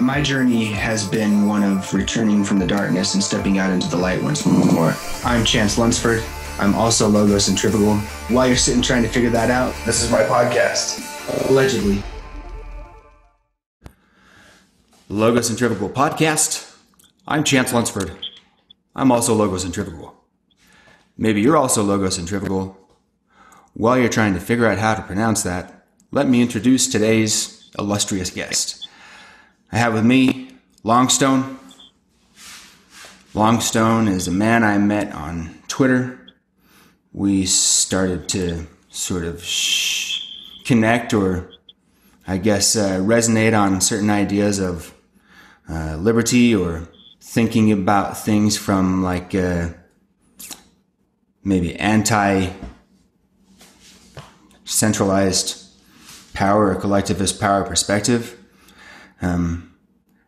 My journey has been one of returning from the darkness and stepping out into the light once more. I'm Chance Lunsford. I'm also Logocentrifugal. While you're sitting trying to figure that out, this is my podcast. Allegedly. Logocentrifugal podcast. I'm Chance Lunsford. I'm also Logocentrifugal. Maybe you're also Logocentrifugal. While you're trying to figure out how to pronounce that, let me introduce today's illustrious guest. I have with me Longstone. Longstone is a man I met on Twitter we started to sort of connect or I guess uh, resonate on certain ideas of uh, liberty or thinking about things from like uh, maybe anti centralized power or collectivist power perspective. Um,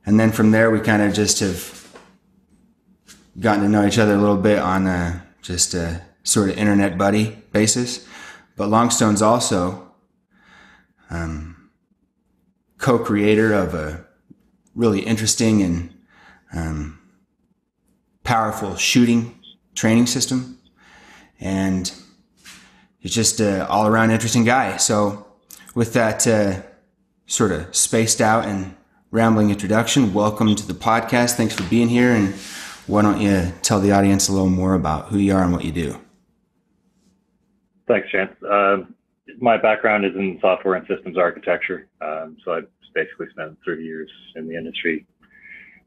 and then from there, we kind of just have gotten to know each other a little bit on uh, just a sort of internet buddy basis. But Longstone's also um, co-creator of a really interesting and um, powerful shooting training system, and he's just an all-around interesting guy. So, with that uh, sort of spaced out and rambling introduction, welcome to the podcast. Thanks for being here, and why don't you tell the audience a little more about who you are and what you do? Thanks, Chance. Uh, my background is in software and systems architecture. Um, so I've basically spent 30 years in the industry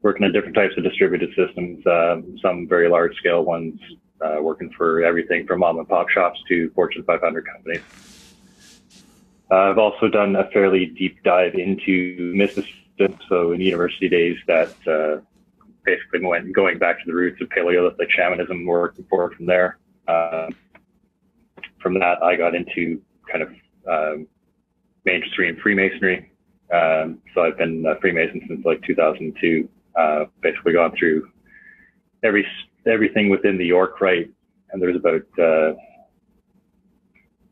working on different types of distributed systems, um, some very large scale ones, uh, working for everything from mom and pop shops to Fortune 500 companies. I've also done a fairly deep dive into So in university days that uh, basically went going back to the roots of Paleolithic shamanism, working forward from there. Um, from that, I got into kind of um, mainstream Freemasonry. Um, so I've been a Freemason since like 2002. Uh, basically gone through every everything within the York Rite, and there's about uh,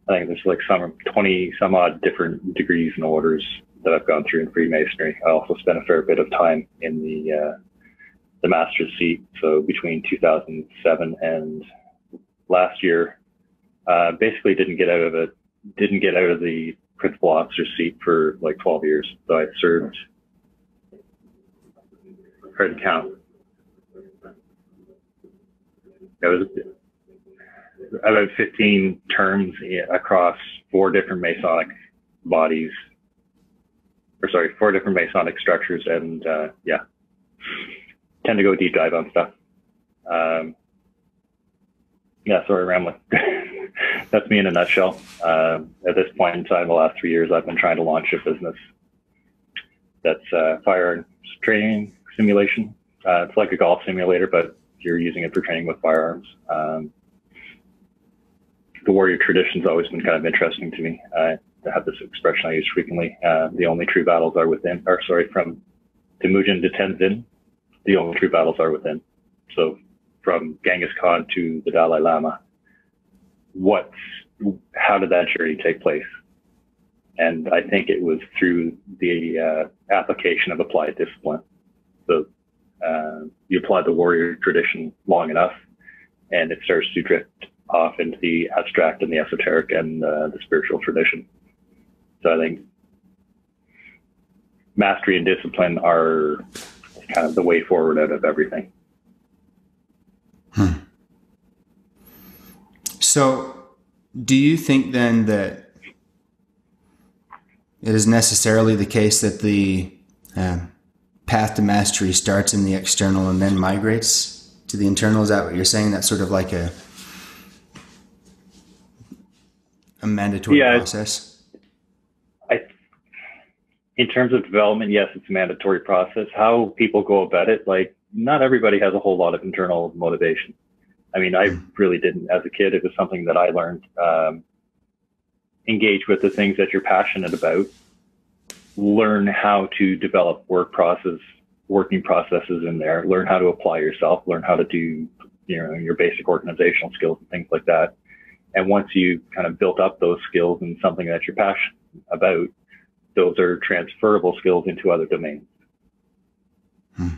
I think there's like some 20 some odd different degrees and orders that I've gone through in Freemasonry. I also spent a fair bit of time in the uh, the master's seat. So between 2007 and last year, uh, basically didn't get out of it, didn't get out of the principal officer seat for like 12 years. So I served, hard to count. It was about 15 terms across four different Masonic bodies, or sorry, four different Masonic structures, and uh, yeah, tend to go deep dive on stuff. Um, yeah, sorry, rambling. that's me in a nutshell. Uh, at this point in time, the last three years, I've been trying to launch a business that's uh, firearms training simulation. Uh, it's like a golf simulator, but you're using it for training with firearms. Um, the warrior tradition's always been kind of interesting to me. I have this expression I use frequently. Uh, the only true battles are within, or sorry, from Temujin to Tenzin, the only true battles are within. So from Genghis Khan to the Dalai Lama, what, how did that journey take place? And I think it was through the uh, application of applied discipline. So uh, you apply the warrior tradition long enough, and it starts to drift off into the abstract and the esoteric and uh, the spiritual tradition. So I think mastery and discipline are kind of the way forward out of everything. Hmm. So, do you think then that it is necessarily the case that the uh, path to mastery starts in the external and then migrates to the internal? Is that what you're saying? That's sort of like a a mandatory yeah, process. In terms of development, yes, it's a mandatory process. How people go about it, like not everybody has a whole lot of internal motivation. I mean, I really didn't as a kid. It was something that I learned. Um, engage with the things that you're passionate about. Learn how to develop work process, working processes in there. Learn how to apply yourself. Learn how to do, you know, your basic organizational skills and things like that. And once you kind of built up those skills in something that you're passionate about, those are transferable skills into other domains. Hmm.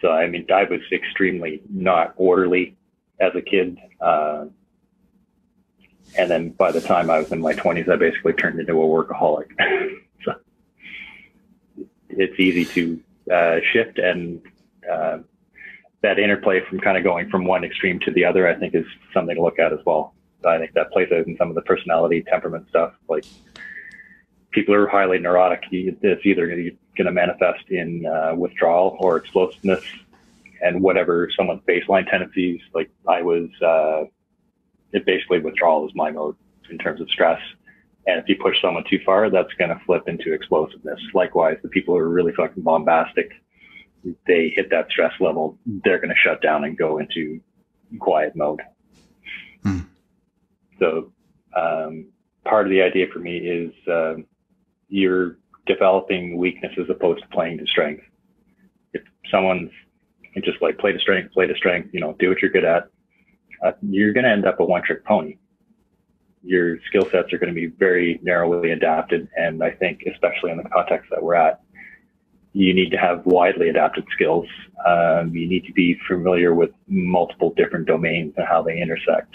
So, I mean, I was extremely not orderly as a kid. Uh, and then by the time I was in my 20s, I basically turned into a workaholic. so it's easy to uh, shift, and uh, that interplay from kind of going from one extreme to the other, I think, is something to look at as well. So I think that plays out in some of the personality, temperament stuff. Like people are highly neurotic, it's either going to manifest in uh, withdrawal or explosiveness and whatever someone's baseline tendencies. Like I was, uh, it basically withdrawal is my mode in terms of stress. And if you push someone too far, that's going to flip into explosiveness. Likewise, the people who are really fucking bombastic, they hit that stress level, they're going to shut down and go into quiet mode. Hmm. So, um, part of the idea for me is uh, you're developing weakness as opposed to playing to strength. If someone's just like play to strength, play to strength, you know, do what you're good at, uh, you're going to end up a one trick pony. Your skill sets are going to be very narrowly adapted. And I think, especially in the context that we're at, you need to have widely adapted skills. Um, you need to be familiar with multiple different domains and how they intersect.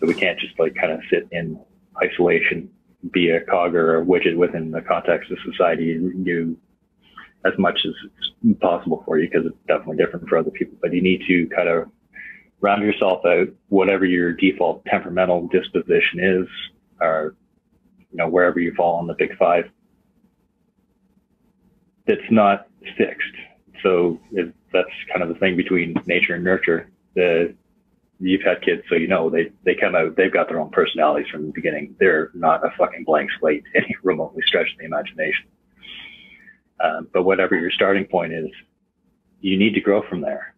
So we can't just like kind of sit in isolation, be a cog or a widget within the context of society. Do as much as possible for you because it's definitely different for other people. But you need to kind of round yourself out, whatever your default temperamental disposition is, or you know wherever you fall on the big five. It's not fixed. So it, that's kind of the thing between nature and nurture. The you've had kids, so you know they they come out, they've got their own personalities from the beginning. They're not a fucking blank slate, any remotely stretch of the imagination. Um, but whatever your starting point is, you need to grow from there.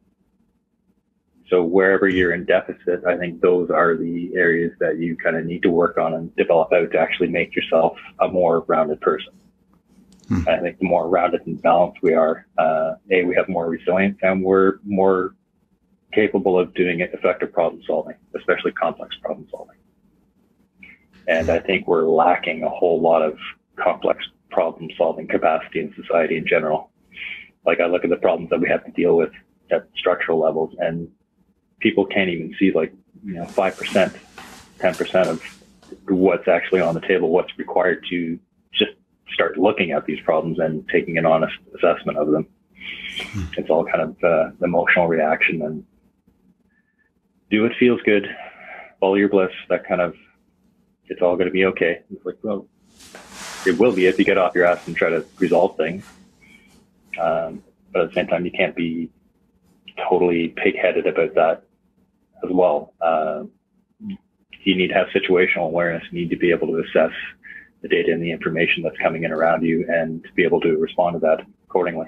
So wherever you're in deficit, I think those are the areas that you kind of need to work on and develop out to actually make yourself a more rounded person. Hmm. I think the more rounded and balanced we are, uh, a we have more resilience and we're more capable of doing effective problem solving, especially complex problem solving. And I think we're lacking a whole lot of complex problem solving capacity in society in general. Like I look at the problems that we have to deal with at structural levels and people can't even see like, you know, 5%, 10% of what's actually on the table, what's required to just start looking at these problems and taking an honest assessment of them. Hmm. It's all kind of uh, emotional reaction and do what feels good, follow your bliss. That kind of, it's all going to be okay. It's like, well, it will be if you get off your ass and try to resolve things. Um, but at the same time, you can't be totally pig-headed about that as well. Uh, you need to have situational awareness. You need to be able to assess the data and the information that's coming in around you and to be able to respond to that accordingly.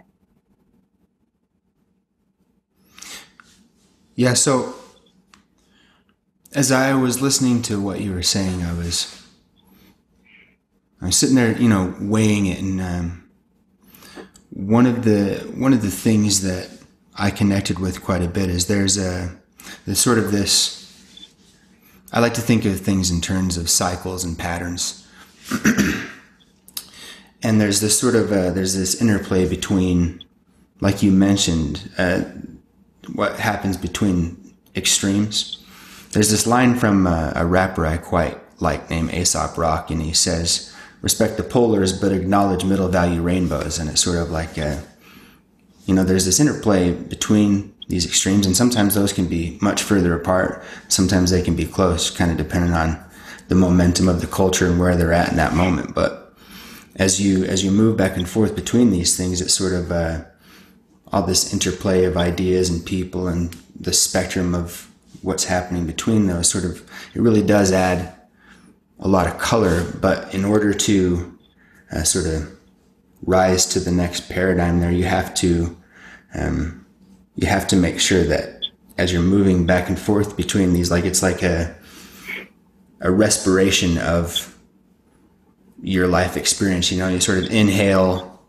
Yeah. So as I was listening to what you were saying, I was I was sitting there, you know, weighing it, and um, one of the one of the things that I connected with quite a bit is there's a there's sort of this. I like to think of things in terms of cycles and patterns, and there's this sort of a, there's this interplay between, like you mentioned, uh, what happens between extremes. There's this line from a, a rapper I quite like named Aesop Rock, and he says respect the polars but acknowledge middle value rainbows. And it's sort of like a, you know there's this interplay between these extremes and sometimes those can be much further apart. Sometimes they can be close kind of depending on the momentum of the culture and where they're at in that moment. But as you as you move back and forth between these things it's sort of uh, all this interplay of ideas and people and the spectrum of what's happening between those sort of it really does add a lot of color, but in order to uh, sort of rise to the next paradigm there, you have to, um, you have to make sure that as you're moving back and forth between these, like it's like a, a respiration of your life experience. You know, you sort of inhale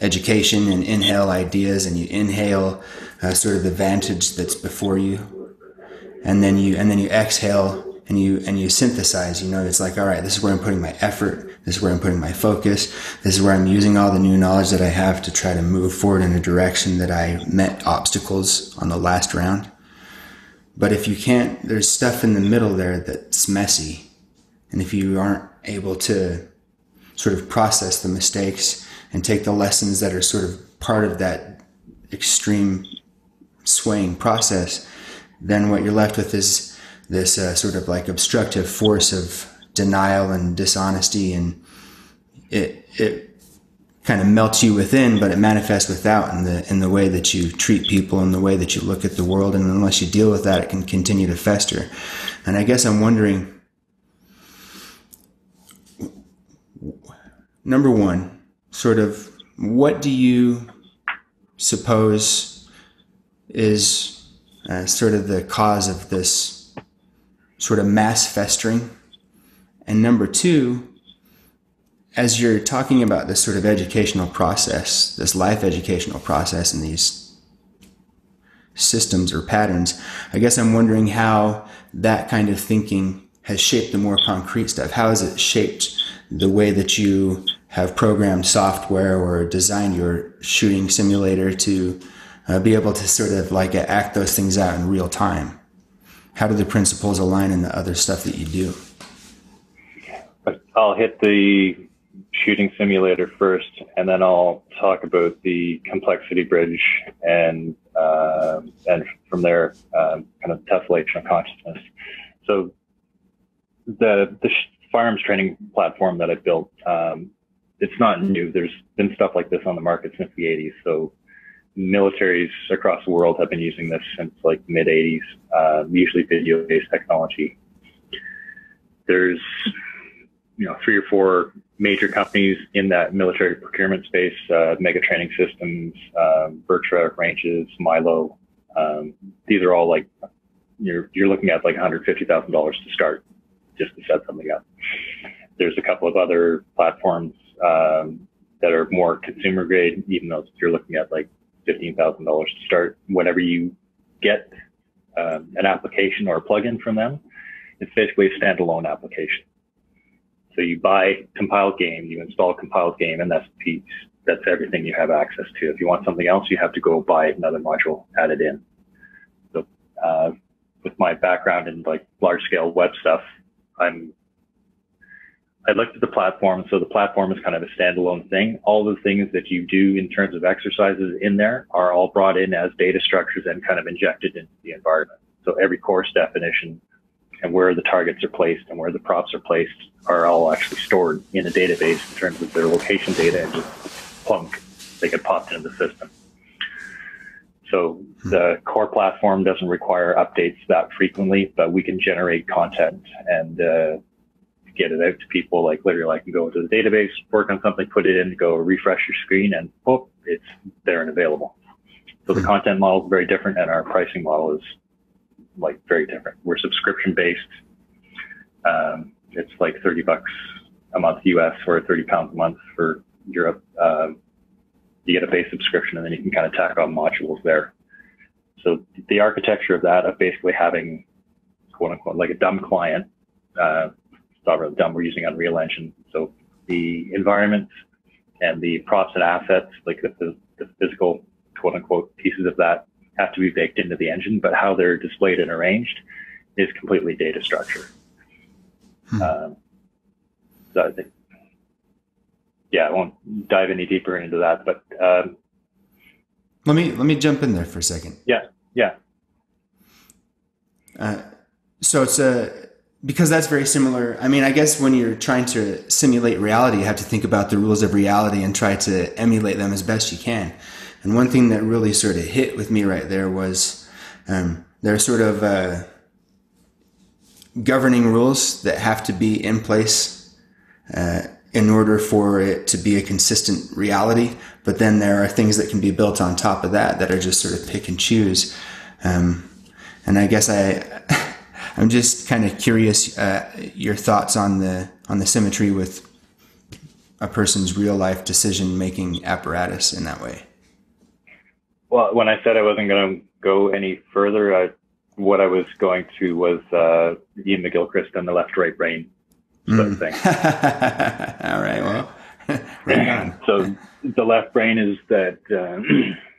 education and inhale ideas and you inhale uh, sort of the vantage that's before you. And then you, and then you exhale and you and you synthesize. You know it's like all right this is where i'm putting my effort. This is where i'm putting my focus. This is where i'm using all the new knowledge that i have to try to move forward in a direction that i met obstacles on the last round. But if you can't there's stuff in the middle there that's messy. And if you aren't able to sort of process the mistakes and take the lessons that are sort of part of that extreme swaying process then what you're left with is this uh, sort of like obstructive force of denial and dishonesty and it it kind of melts you within but it manifests without in the in the way that you treat people and the way that you look at the world and unless you deal with that it can continue to fester. And i guess i'm wondering number 1 sort of what do you suppose is uh, sort of the cause of this sort of mass festering. And number two, as you're talking about this sort of educational process, this life educational process, and these systems or patterns, I guess I'm wondering how that kind of thinking has shaped the more concrete stuff. How has it shaped the way that you have programmed software or designed your shooting simulator to uh, be able to sort of like act those things out in real time? how do the principles align in the other stuff that you do? I'll hit the shooting simulator first, and then I'll talk about the complexity bridge, and uh, and from there, um, kind of tessellation of consciousness. So the the firearms training platform that I built, um, it's not new. There's been stuff like this on the market since the 80s. So militaries across the world have been using this since like mid 80s, uh, usually video based technology. There's, you know, three or four major companies in that military procurement space, uh, Meggitt Training Systems, um, VirTra, Ranges, Milo. Um, these are all like, you're, you're looking at like $150,000 to start just to set something up. There's a couple of other platforms um, that are more consumer grade, even though you're looking at like $15,000 to start. Whenever you get um, an application or a plugin from them, it's basically a standalone application. So you buy compiled game, you install compiled game, and that's the. That's everything you have access to. If you want something else, you have to go buy another module, add it in. So uh, with my background in like large scale web stuff, I'm I looked at the platform. So the platform is kind of a standalone thing. All the things that you do in terms of exercises in there are all brought in as data structures and kind of injected into the environment. So every course definition and where the targets are placed and where the props are placed are all actually stored in a database in terms of their location data and just plunk, they get popped into the system. So the core platform doesn't require updates that frequently, but we can generate content and uh, get it out to people. Like literally, I can go into the database, work on something, put it in, go refresh your screen, and oh, it's there and available. So the hmm. content model is very different, and our pricing model is like very different. We're subscription based. Um, it's like 30 bucks a month US or 30 pounds a month for Europe. Um, you get a base subscription and then you can kind of tack on modules there. So the architecture of that of basically having quote unquote like a dumb client, uh, not really dumb. We're using Unreal Engine. So the environment and the props and assets, like the, the physical quote unquote pieces of that have to be baked into the engine, but how they're displayed and arranged is completely data structure. Hmm. Um, so I think, yeah, I won't dive any deeper into that, but um, let me let me jump in there for a second. Yeah, yeah. Uh, so it's a because that's very similar. I mean, I guess when you're trying to simulate reality, you have to think about the rules of reality and try to emulate them as best you can. And one thing that really sort of hit with me right there was um, there are sort of uh, governing rules that have to be in place uh, in order for it to be a consistent reality. But then there are things that can be built on top of that that are just sort of pick and choose. Um, and I guess I. I'm just kind of curious uh, your thoughts on the on the symmetry with a person's real life decision making apparatus in that way. Well, when I said I wasn't going to go any further, I what I was going to was uh, Iain McGilchrist and the left right brain mm. thing. All right. Well, so the left brain is that uh,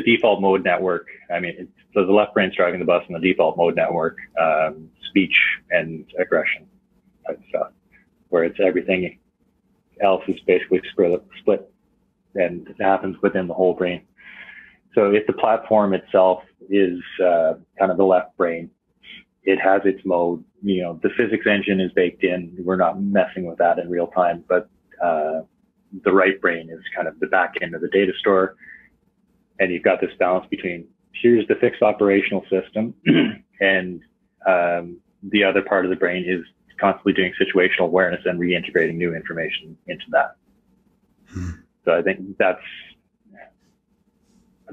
the default mode network. I mean, so the left brain's driving the bus in the default mode network, um, speech and aggression type stuff, where it's everything else is basically split, split and it happens within the whole brain. So if the platform itself is uh, kind of the left brain, it has its mode. You know, the physics engine is baked in. We're not messing with that in real time, but uh, the right brain is kind of the back end of the data store. And you've got this balance between here's the fixed operational system, and um, the other part of the brain is constantly doing situational awareness and reintegrating new information into that. Hmm. So I think that's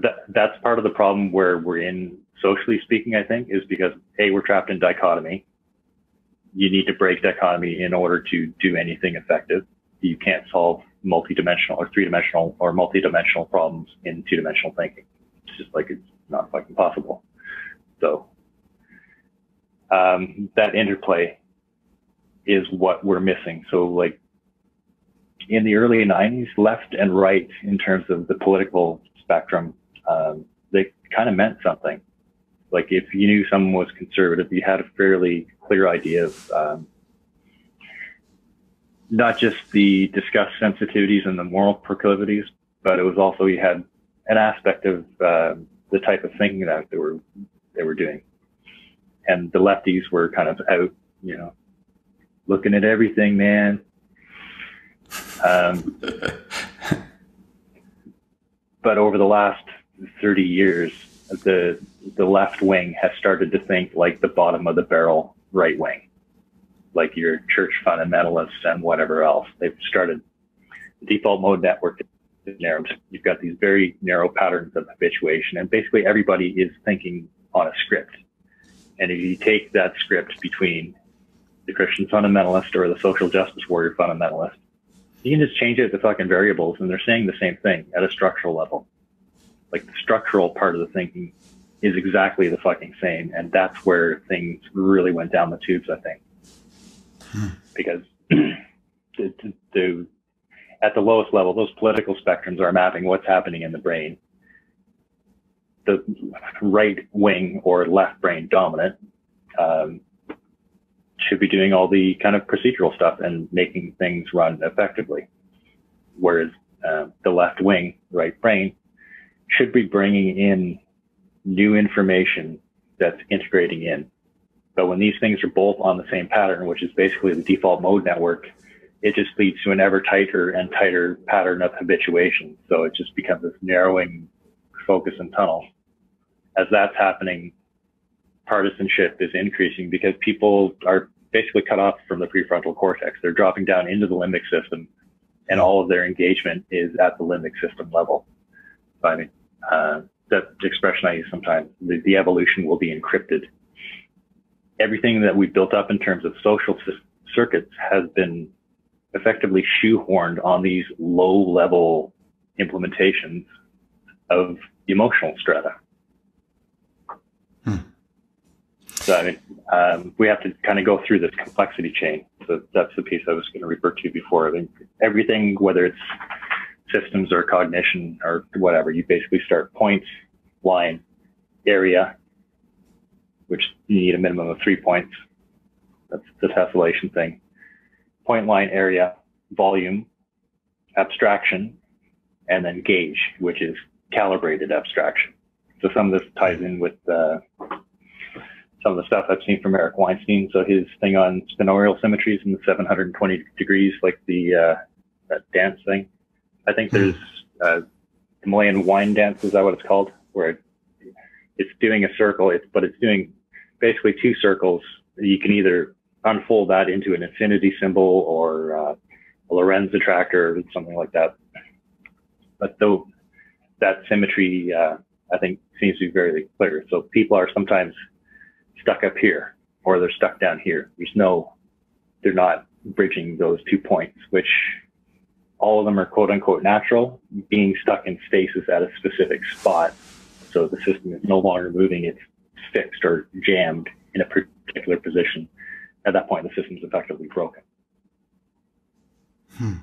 that that's part of the problem where we're in socially speaking. I think is because a we're trapped in dichotomy. You need to break dichotomy in order to do anything effective. You can't solve multi-dimensional or three-dimensional or multi-dimensional problems in two-dimensional thinking. It's just like it's not fucking possible. So um, that interplay is what we're missing. So like in the early 90s, left and right in terms of the political spectrum, um, they kind of meant something. Like if you knew someone was conservative, you had a fairly clear idea of um, not just the disgust sensitivities and the moral proclivities, but it was also he had an aspect of uh, the type of thinking that they were they were doing, and the lefties were kind of out, you know, looking at everything, man. Um, but over the last 30 years, the the left wing has started to think like the bottom of the barrel right wing, like your church fundamentalists and whatever else. They've started default mode network. You've got these very narrow patterns of habituation, and basically everybody is thinking on a script. And if you take that script between the Christian fundamentalist or the social justice warrior fundamentalist, you can just change it to fucking variables and they're saying the same thing at a structural level. Like the structural part of the thinking is exactly the fucking same. And that's where things really went down the tubes, I think. Hmm. Because to, to, to, at the lowest level, those political spectrums are mapping what's happening in the brain. The right wing or left brain dominant um, should be doing all the kind of procedural stuff and making things run effectively. Whereas uh, the left wing, right brain, should be bringing in new information that's integrating in. But when these things are both on the same pattern, which is basically the default mode network, it just leads to an ever tighter and tighter pattern of habituation. So it just becomes this narrowing focus and tunnel. As that's happening, partisanship is increasing because people are basically cut off from the prefrontal cortex. They're dropping down into the limbic system, and all of their engagement is at the limbic system level. So, I mean, uh, that expression I use sometimes, the, the, evolution will be encrypted. Everything that we've built up in terms of social circuits has been effectively shoehorned on these low level implementations of emotional strata. Hmm. So I mean, um, we have to kind of go through this complexity chain. So that's the piece I was going to refer to before. I think everything, whether it's systems or cognition or whatever, you basically start point, line, area, which you need a minimum of three points. That's the tessellation thing. Point, line, area, volume, abstraction, and then gauge, which is calibrated abstraction. So some of this ties in with uh, some of the stuff I've seen from Eric Weinstein. So his thing on spinorial symmetries in the 720 degrees, like the uh, that dance thing. I think there's uh, Himalayan wine dance. Is that what it's called? Where it's doing a circle, it's, but it's doing basically two circles. You can either unfold that into an infinity symbol or uh, a Lorenz attractor or something like that. But though that symmetry, uh, I think, seems to be very clear. So people are sometimes stuck up here or they're stuck down here. There's no, they're not bridging those two points, which all of them are quote unquote natural, being stuck in stasis at a specific spot. So the system is no longer moving its fixed or jammed in a particular position, at that point the system's effectively broken. Hmm.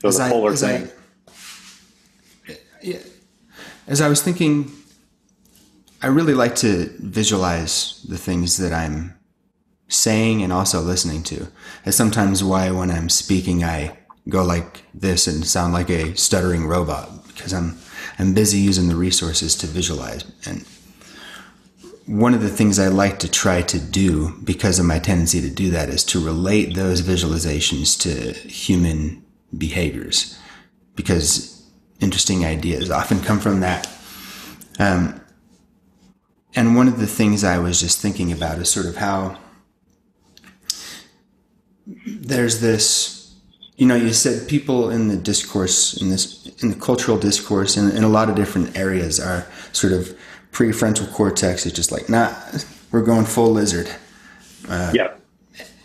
So as the polar I, as thing. I, yeah, as I was thinking, I really like to visualize the things that I'm saying and also listening to. It's sometimes why when I'm speaking, I go like this and sound like a stuttering robot because I'm I'm busy using the resources to visualize. And one of the things I like to try to do because of my tendency to do that is to relate those visualizations to human behaviors because interesting ideas often come from that. Um, and one of the things I was just thinking about is sort of how there's this, you know, you said people in the discourse, in this, in the cultural discourse, in, in a lot of different areas our sort of prefrontal cortex is just like, nah, we're going full lizard. Uh, yeah.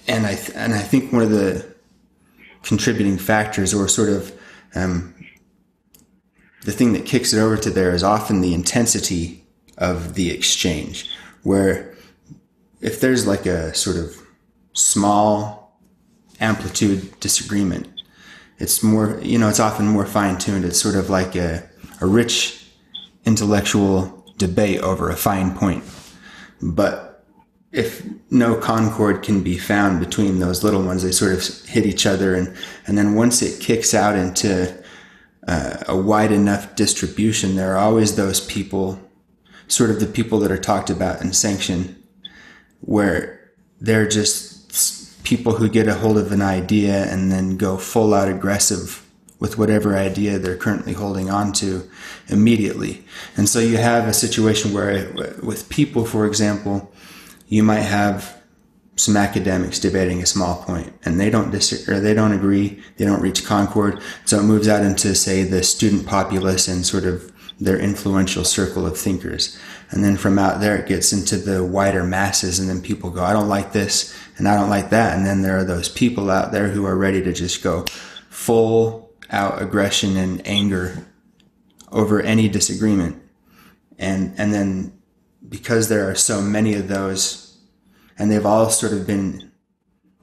And I, th- and I think one of the contributing factors or sort of, um, the thing that kicks it over to there is often the intensity of the exchange where if there's like a sort of small amplitude disagreement. It's more, you know, it's often more fine tuned. It's sort of like a, a rich intellectual debate over a fine point. But if no concord can be found between those little ones, they sort of hit each other. And, and then once it kicks out into uh, a wide enough distribution, there are always those people, sort of the people that are talked about in sanction, where they're just people who get a hold of an idea and then go full out aggressive with whatever idea they're currently holding on to immediately. And so you have a situation where, with people, for example, you might have some academics debating a small point and they don't disagree, or they don't agree, they don't reach concord. So it moves out into, say, the student populace and sort of their influential circle of thinkers. And then from out there, it gets into the wider masses. And then people go, I don't like this and I don't like that. And then there are those people out there who are ready to just go full out aggression and anger over any disagreement. And, and then because there are so many of those and they've all sort of been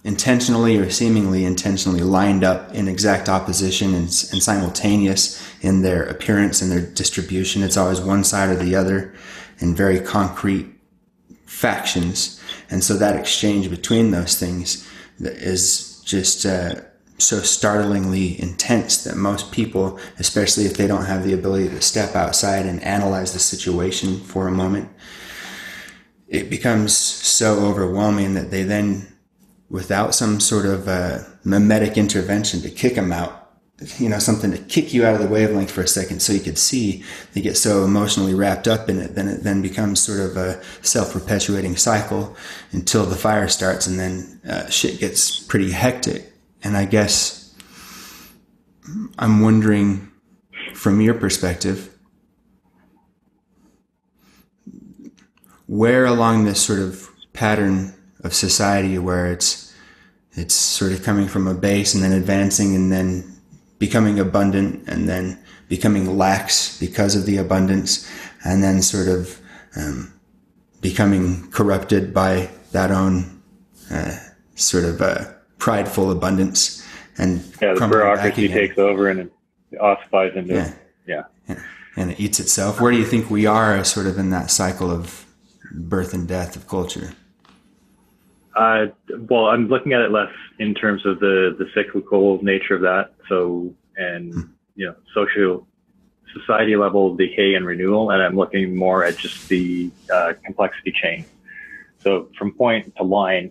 intentionally or seemingly intentionally lined up in exact opposition and, and, simultaneous in their appearance and their distribution. It's always one side or the other in very concrete factions. And so that exchange between those things is just uh, so startlingly intense that most people, especially if they don't have the ability to step outside and analyze the situation for a moment, it becomes so overwhelming that they then without some sort of uh, mimetic intervention to kick them out, you know, something to kick you out of the wavelength for a second so you could see, they get so emotionally wrapped up in it, then it then becomes sort of a self-perpetuating cycle until the fire starts and then uh, shit gets pretty hectic. And I guess I'm wondering from your perspective, where along this sort of pattern of society where it's it's sort of coming from a base and then advancing and then becoming abundant and then becoming lax because of the abundance and then sort of um, becoming corrupted by that own uh, sort of uh, prideful abundance and yeah the bureaucracy takes over and it ossifies into yeah. yeah. yeah and it eats itself where do you think we are sort of in that cycle of birth and death of culture uh, well, I'm looking at it less in terms of the, the cyclical nature of that. So, and, hmm. you know, social society level decay and renewal. And I'm looking more at just the uh, complexity chain. So from point to line,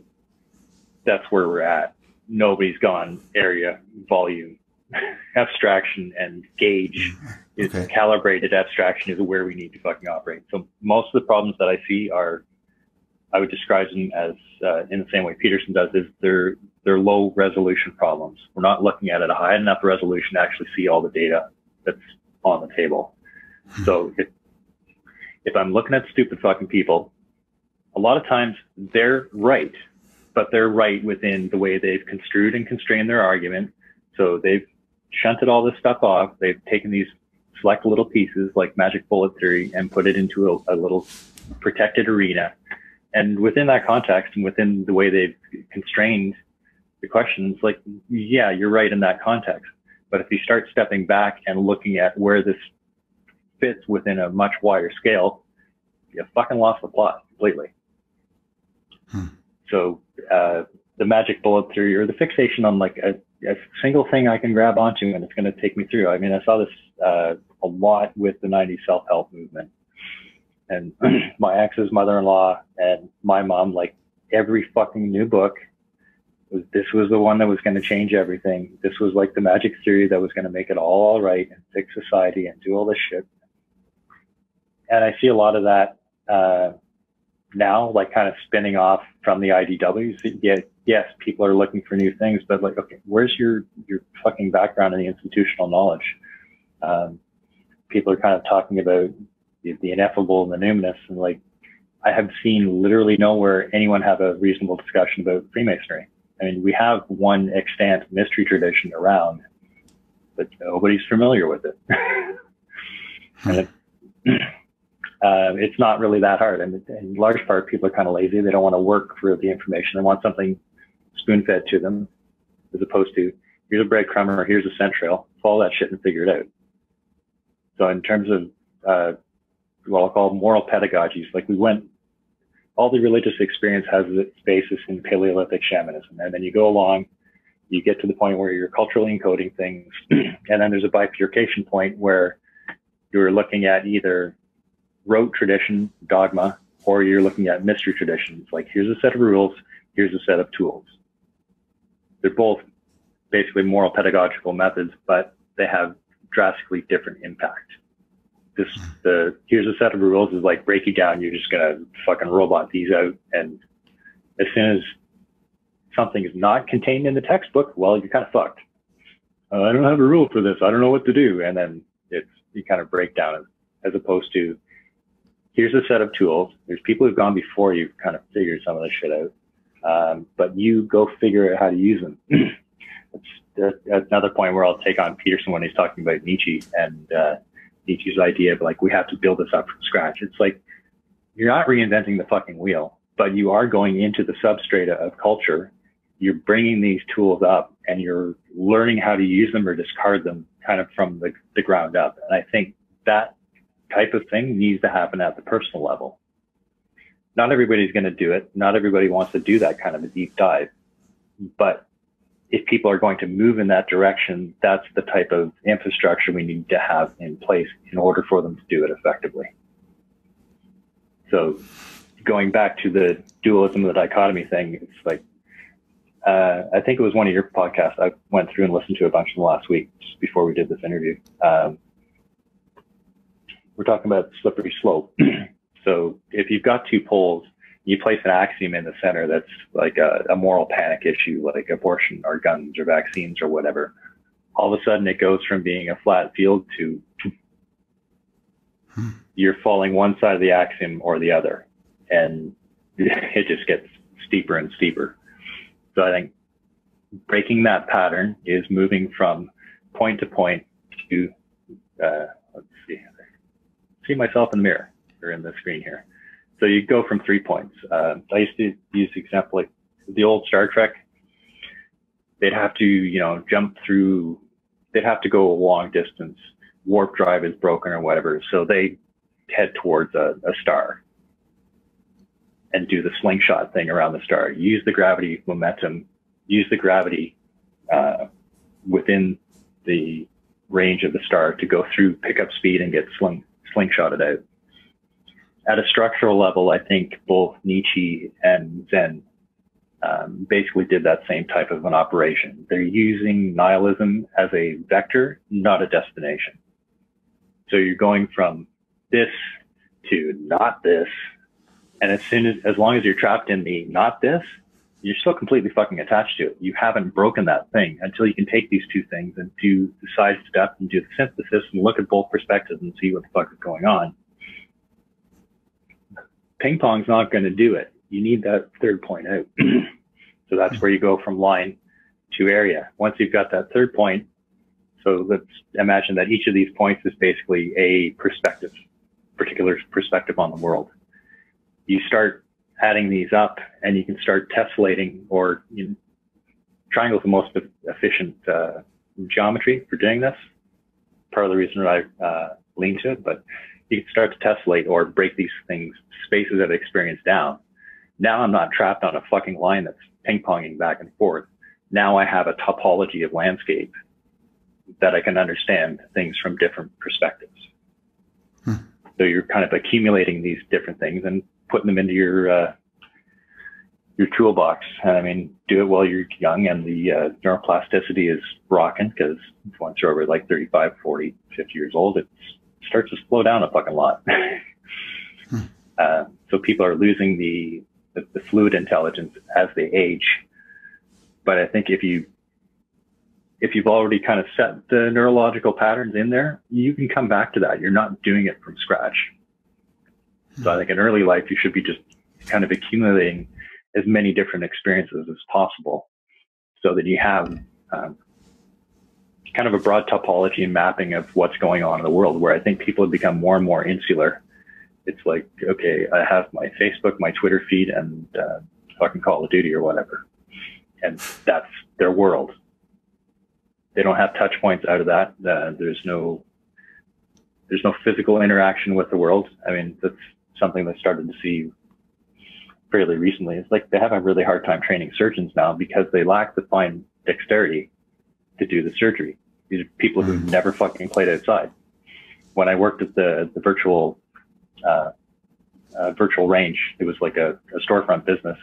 that's where we're at. Nobody's gone area, volume, abstraction, and gauge. Okay. Is calibrated abstraction is where we need to fucking operate. So most of the problems that I see are I would describe them as uh, in the same way Peterson does is they're they're low resolution problems. We're not looking at it at a high enough resolution to actually see all the data that's on the table. Hmm. So if if I'm looking at stupid fucking people, a lot of times they're right, but they're right within the way they've construed and constrained their argument. So they've shunted all this stuff off. They've taken these select little pieces like magic bullet theory and put it into a, a little protected arena. And within that context and within the way they've constrained the questions, like, yeah, you're right in that context. But if you start stepping back and looking at where this fits within a much wider scale, you fucking lost the plot completely. Hmm. So, uh, the magic bullet theory or the fixation on like a, a single thing I can grab onto and it's going to take me through. I mean, I saw this uh, a lot with the 90s self help movement. And my ex's mother in law and my mom, like every fucking new book, was, this was the one that was going to change everything. This was like the magic theory that was going to make it all all right and fix society and do all this shit. And I see a lot of that uh, now, like kind of spinning off from the IDWs. Yeah, yes, people are looking for new things, but like, okay, where's your your fucking background in the institutional knowledge? Um, people are kind of talking about the, the ineffable and the numinous, and like, I have seen literally nowhere anyone have a reasonable discussion about Freemasonry. I mean, we have one extant mystery tradition around, but nobody's familiar with it. and it, uh, it's not really that hard. And in large part, people are kind of lazy. They don't want to work for the information. They want something spoon fed to them as opposed to here's a breadcrumb or here's a centrail. Follow that shit and figure it out. So in terms of uh, what I'll call moral pedagogies, like we went, all the religious experience has its basis in Paleolithic shamanism, and then you go along, you get to the point where you're culturally encoding things, and then there's a bifurcation point where you're looking at either rote tradition, dogma, or you're looking at mystery traditions. Like here's a set of rules, here's a set of tools. They're both basically moral pedagogical methods, but they have drastically different impact. This the here's a set of rules is like break you down. You're just gonna fucking robot these out, and as soon as something is not contained in the textbook, well, you're kind of fucked. Uh, I don't have a rule for this. I don't know what to do, and then it's you kind of break down as opposed to here's a set of tools. There's people who've gone before you kind of figured some of this shit out. Um, but you go figure out how to use them. that's, that's, another point where I'll take on Peterson when he's talking about Nietzsche and uh, Nietzsche's idea of like we have to build this up from scratch. It's like you're not reinventing the fucking wheel, but you are going into the substrata of culture. You're bringing these tools up and you're learning how to use them or discard them kind of from the, the ground up. And I think that type of thing needs to happen at the personal level. Not everybody's going to do it. Not everybody wants to do that kind of a deep dive. But if people are going to move in that direction, that's the type of infrastructure we need to have in place in order for them to do it effectively. So going back to the dualism of the dichotomy thing, it's like, uh, I think it was one of your podcasts. I went through and listened to a bunch of them last week just before we did this interview. Um, we're talking about slippery slope. so if you've got two poles, you place an axiom in the center that's like a, a moral panic issue, like abortion or guns or vaccines or whatever. All of a sudden, it goes from being a flat field to hmm. you're falling one side of the axiom or the other, and it just gets steeper and steeper. So I think breaking that pattern is moving from point to point to uh, let's see see myself in the mirror or in the screen here. So you go from three points. Uh, I used to use the example like the old Star Trek. They'd have to, you know, jump through. They'd have to go a long distance. Warp drive is broken or whatever, so they head towards a, a star and do the slingshot thing around the star. Use the gravity momentum. Use the gravity uh, within the range of the star to go through, pick up speed, and get sling slingshotted out. At a structural level, I think both Nietzsche and Zen um, basically did that same type of an operation. They're using nihilism as a vector, not a destination. So you're going from this to not this. And as soon as, as long as you're trapped in the not this, you're still completely fucking attached to it. You haven't broken that thing until you can take these two things and do the side step and do the synthesis and look at both perspectives and see what the fuck is going on. Ping pong's not going to do it. You need that third point out. so that's where you go from line to area. Once you've got that third point, So let's imagine that each of these points is basically a perspective, particular perspective on the world. You start adding these up and you can start tessellating or you know, triangle is the most efficient uh, geometry for doing this. Part of the reason I uh, lean to it, but you can start to tessellate or break these things, spaces of experience down. Now I'm not trapped on a fucking line that's ping ponging back and forth. Now I have a topology of landscape that I can understand things from different perspectives. Hmm. So you're kind of accumulating these different things and putting them into your uh, your toolbox. I mean, do it while you're young and the uh, neuroplasticity is rocking because once you're over like 35, 40, 50 years old, it starts to slow down a fucking lot. hmm. uh, so people are losing the, the, the fluid intelligence as they age. But I think if you if you've already kind of set the neurological patterns in there, you can come back to that. You're not doing it from scratch. So I think in early life, you should be just kind of accumulating as many different experiences as possible so that you have um, kind of a broad topology and mapping of what's going on in the world where I think people have become more and more insular. It's like, okay, I have my Facebook, my Twitter feed, and uh, fucking Call of Duty or whatever. And that's their world. They don't have touch points out of that. Uh, there's no, there's no physical interaction with the world. I mean, that's something that started to see fairly recently. It's like they have a really hard time training surgeons now because they lack the fine dexterity to do the surgery. These are people who mm. never fucking played outside. When I worked at the the virtual uh, uh, virtual range, it was like a, a storefront business.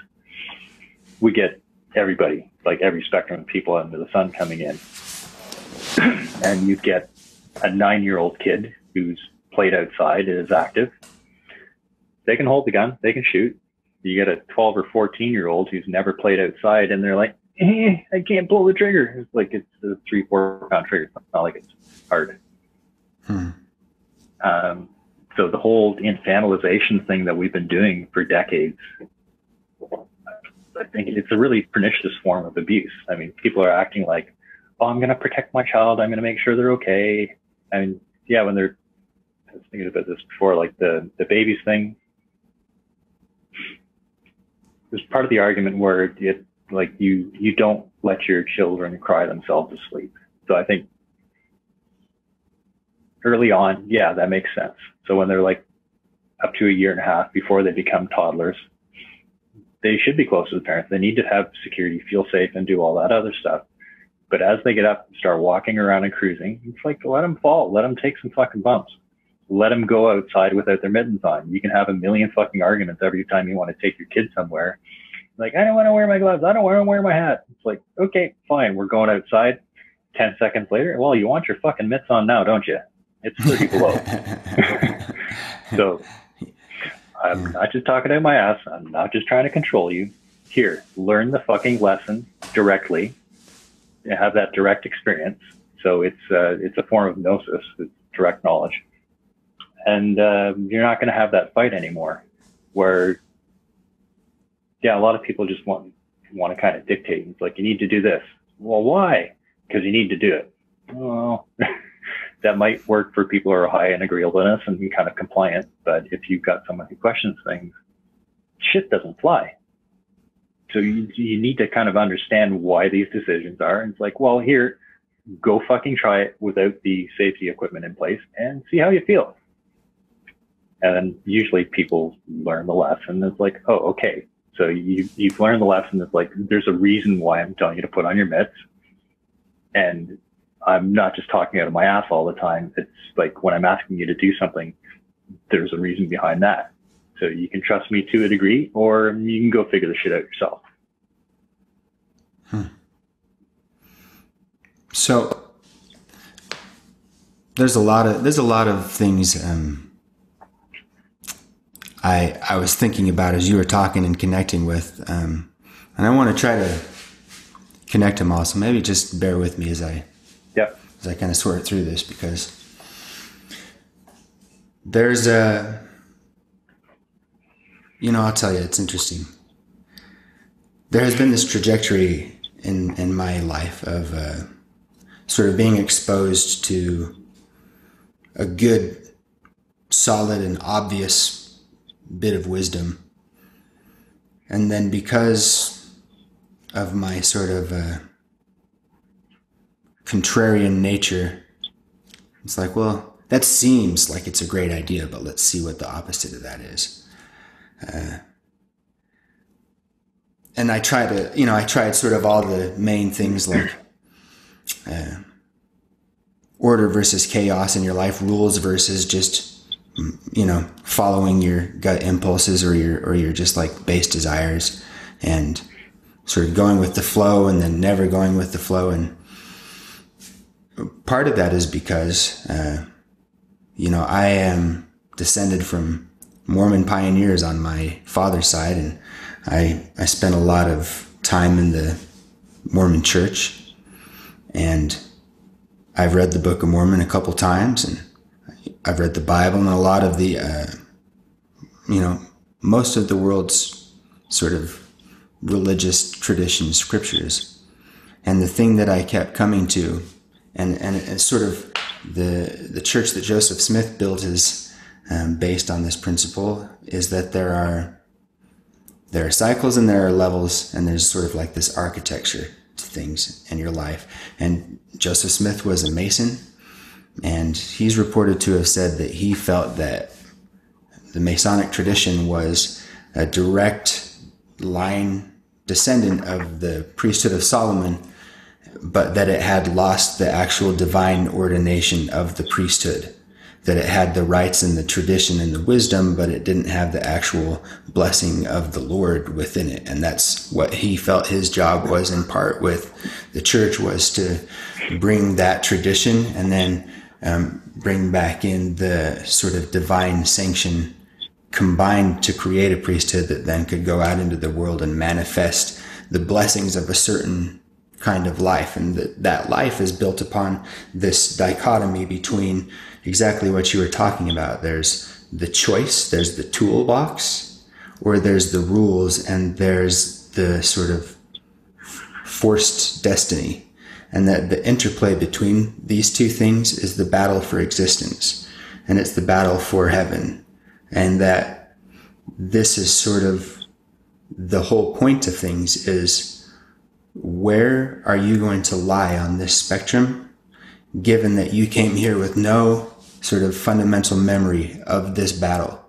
We get everybody, like every spectrum of people under the sun coming in, and you get a nine year old kid who's played outside and is active. They can hold the gun, they can shoot, you get a 12 or 14 year old who's never played outside and they're like, eh, I can't pull the trigger. It's like it's a three, four pound trigger. It's not like it's hard. Hmm. Um, so the whole infantilization thing that we've been doing for decades, I think it's a really pernicious form of abuse. I mean, people are acting like, oh, I'm going to protect my child. I'm going to make sure they're okay. I mean, yeah, when they're, I was thinking about this before, like the, the babies thing, there's part of the argument where it like you you don't let your children cry themselves to sleep. So I think early on, yeah, that makes sense. So when they're like up to a year and a half before they become toddlers, they should be close to the parents. They need to have security, feel safe, and do all that other stuff. But as they get up and start walking around and cruising, it's like let them fall, let them take some fucking bumps let them go outside without their mittens on. You can have a million fucking arguments every time you want to take your kid somewhere. Like, I don't want to wear my gloves. I don't want to wear my hat. It's like, okay, fine. We're going outside. 10 seconds later, well, you want your fucking mitts on now, don't you? It's 30 below. so I'm not just talking out my ass. I'm not just trying to control you. Here, learn the fucking lesson directly. Have that direct experience. So it's uh, it's a form of gnosis. It's direct knowledge and uh, you're not going to have that fight anymore. Where, yeah, a lot of people just want want to kind of dictate. It's like you need to do this. Well, why? Because you need to do it. Well, that might work for people who are high in agreeableness and kind of compliant. But if you've got someone who questions things, shit doesn't fly. So you, you need to kind of understand why these decisions are. And it's like, well, here, go fucking try it without the safety equipment in place and see how you feel. And usually people learn the lesson. It's like, oh, okay. So you, you've learned the lesson. It's like, there's a reason why I'm telling you to put on your mitts. And I'm not just talking out of my ass all the time. It's like when I'm asking you to do something, there's a reason behind that. So you can trust me to a degree, or you can go figure the shit out yourself. Hmm. So there's a lot of there's a lot of things um, I, I was thinking about as you were talking and connecting with. Um, and I want to try to connect them all. So maybe just bear with me as I, yep. as I kind of sort through this because there's a, you know, I'll tell you, it's interesting. There has been this trajectory in, in my life of uh, sort of being exposed to a good, solid, and obvious bit of wisdom. And then because of my sort of uh, contrarian nature, it's like, well, that seems like it's a great idea, but let's see what the opposite of that is. Uh, and I try to, you know, I tried sort of all the main things like uh, order versus chaos in your life, rules versus just, you know, following your gut impulses or your or your just like base desires, and sort of going with the flow and then never going with the flow. And part of that is because, uh, you know, I am descended from Mormon pioneers on my father's side, and I I spent a lot of time in the Mormon Church, and I've read the Book of Mormon a couple times, and I've read the Bible and a lot of the, uh, you know, most of the world's sort of religious traditions, scriptures, and the thing that I kept coming to, and and it's sort of the the church that Joseph Smith built is um, based on this principle is that there are there are cycles and there are levels and there's sort of like this architecture to things in your life. And joseph smith was a mason and he's reported to have said that he felt that the masonic tradition was a direct line descendant of the priesthood of solomon but that it had lost the actual divine ordination of the priesthood that it had the rights and the tradition and the wisdom, but it didn't have the actual blessing of the Lord within it. And that's what he felt his job was in part with the church was to bring that tradition and then um, bring back in the sort of divine sanction combined to create a priesthood that then could go out into the world and manifest the blessings of a certain kind of life. And that, that life is built upon this dichotomy between exactly what you were talking about. There's the choice, there's the toolbox, or there's the rules, and there's the sort of forced destiny. And that the interplay between these two things is the battle for existence, and it's the battle for heaven. And that this is sort of the whole point of things is where are you going to lie on this spectrum, given that you came here with no sort of fundamental memory of this battle.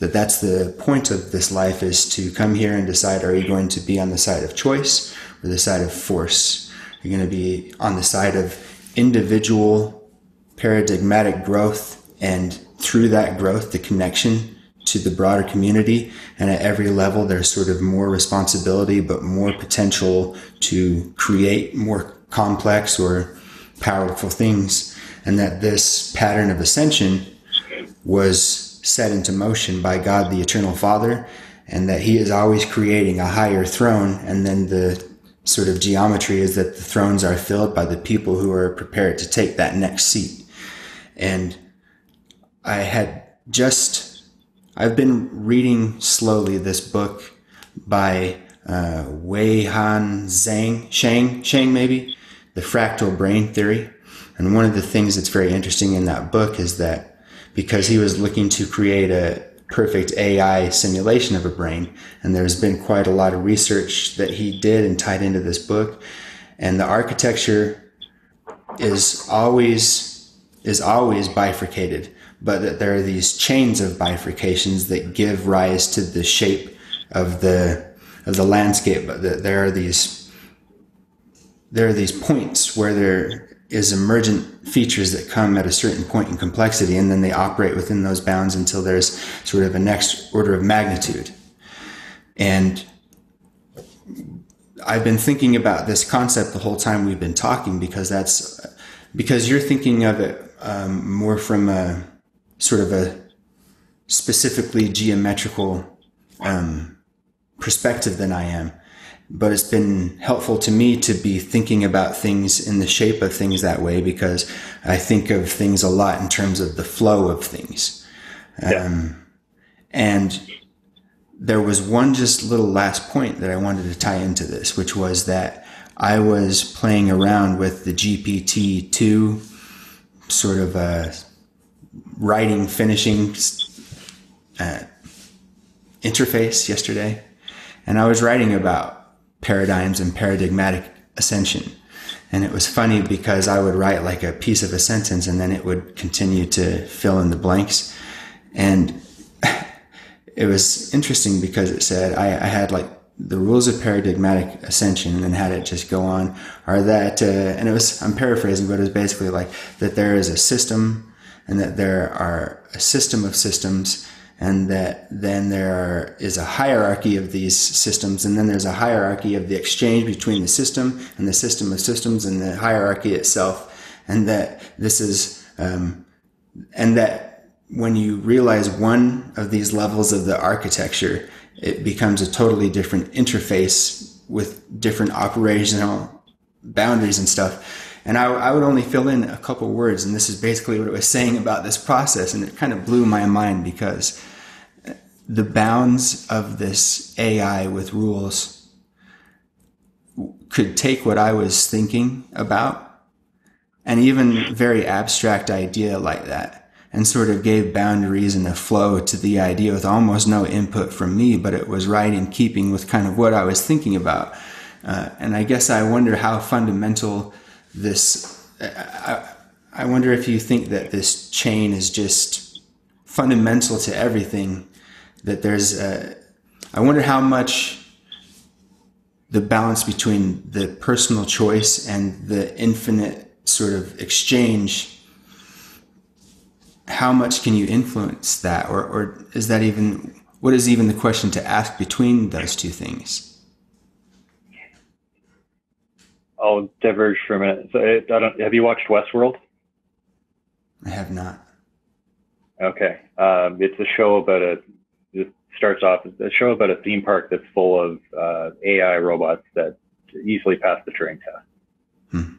That that's the point of this life is to come here and decide are you going to be on the side of choice or the side of force? Are going to be on the side of individual paradigmatic growth and through that growth, the connection to the broader community. And at every level, there's sort of more responsibility, but more potential to create more complex or powerful things and that this pattern of ascension was set into motion by God the Eternal Father, and that He is always creating a higher throne, and then the sort of geometry is that the thrones are filled by the people who are prepared to take that next seat. And I had just, I've been reading slowly this book by uh, Wei Han Zhang, Shang, Shang maybe, The Fractal Brain Theory. And one of the things that's very interesting in that book is that because he was looking to create a perfect AI simulation of a brain, and there's been quite a lot of research that he did and tied into this book, and the architecture is always is always bifurcated, but that there are these chains of bifurcations that give rise to the shape of the of the landscape, but that there are these there are these points where there is emergent features that come at a certain point in complexity and then they operate within those bounds until there's sort of a next order of magnitude. And I've been thinking about this concept the whole time we've been talking because that's because you're thinking of it um, more from a sort of a specifically geometrical um, perspective than I am but it's been helpful to me to be thinking about things in the shape of things that way because I think of things a lot in terms of the flow of things. Yeah. Um, and there was one just little last point that I wanted to tie into this, which was that I was playing around with the GPT two sort of uh, writing finishing uh, interface yesterday, and I was writing about paradigms and paradigmatic ascension. And it was funny because I would write like a piece of a sentence and then it would continue to fill in the blanks. And it was interesting because it said I, I had like the rules of paradigmatic ascension and then had it just go on are that uh, and it was i'm paraphrasing but it was basically like that there is a system and that there are a system of systems and that then there is a hierarchy of these systems and then there's a hierarchy of the exchange between the system and the system of systems and the hierarchy itself and that this is um, and that when you realize one of these levels of the architecture it becomes a totally different interface with different operational boundaries and stuff. And I, I, would only fill in a couple words and this is basically what it was saying about this process and it kind of blew my mind because the bounds of this AI with rules could take what I was thinking about an even very abstract idea like that and sort of gave boundaries and a flow to the idea with almost no input from me, but it was right in keeping with kind of what I was thinking about. Uh, and I guess I wonder how fundamental this, I, I wonder if you think that this chain is just fundamental to everything that there's a, I wonder how much the balance between the personal choice and the infinite sort of exchange how much can you influence that? Or, or is that even what is even the question to ask between those two things? I'll diverge for a minute. So I don't, have you watched westworld? I have not. Okay. Um, it's a show about a starts off as a show about a theme park that's full of uh, AI robots that easily pass the Turing test. Hmm.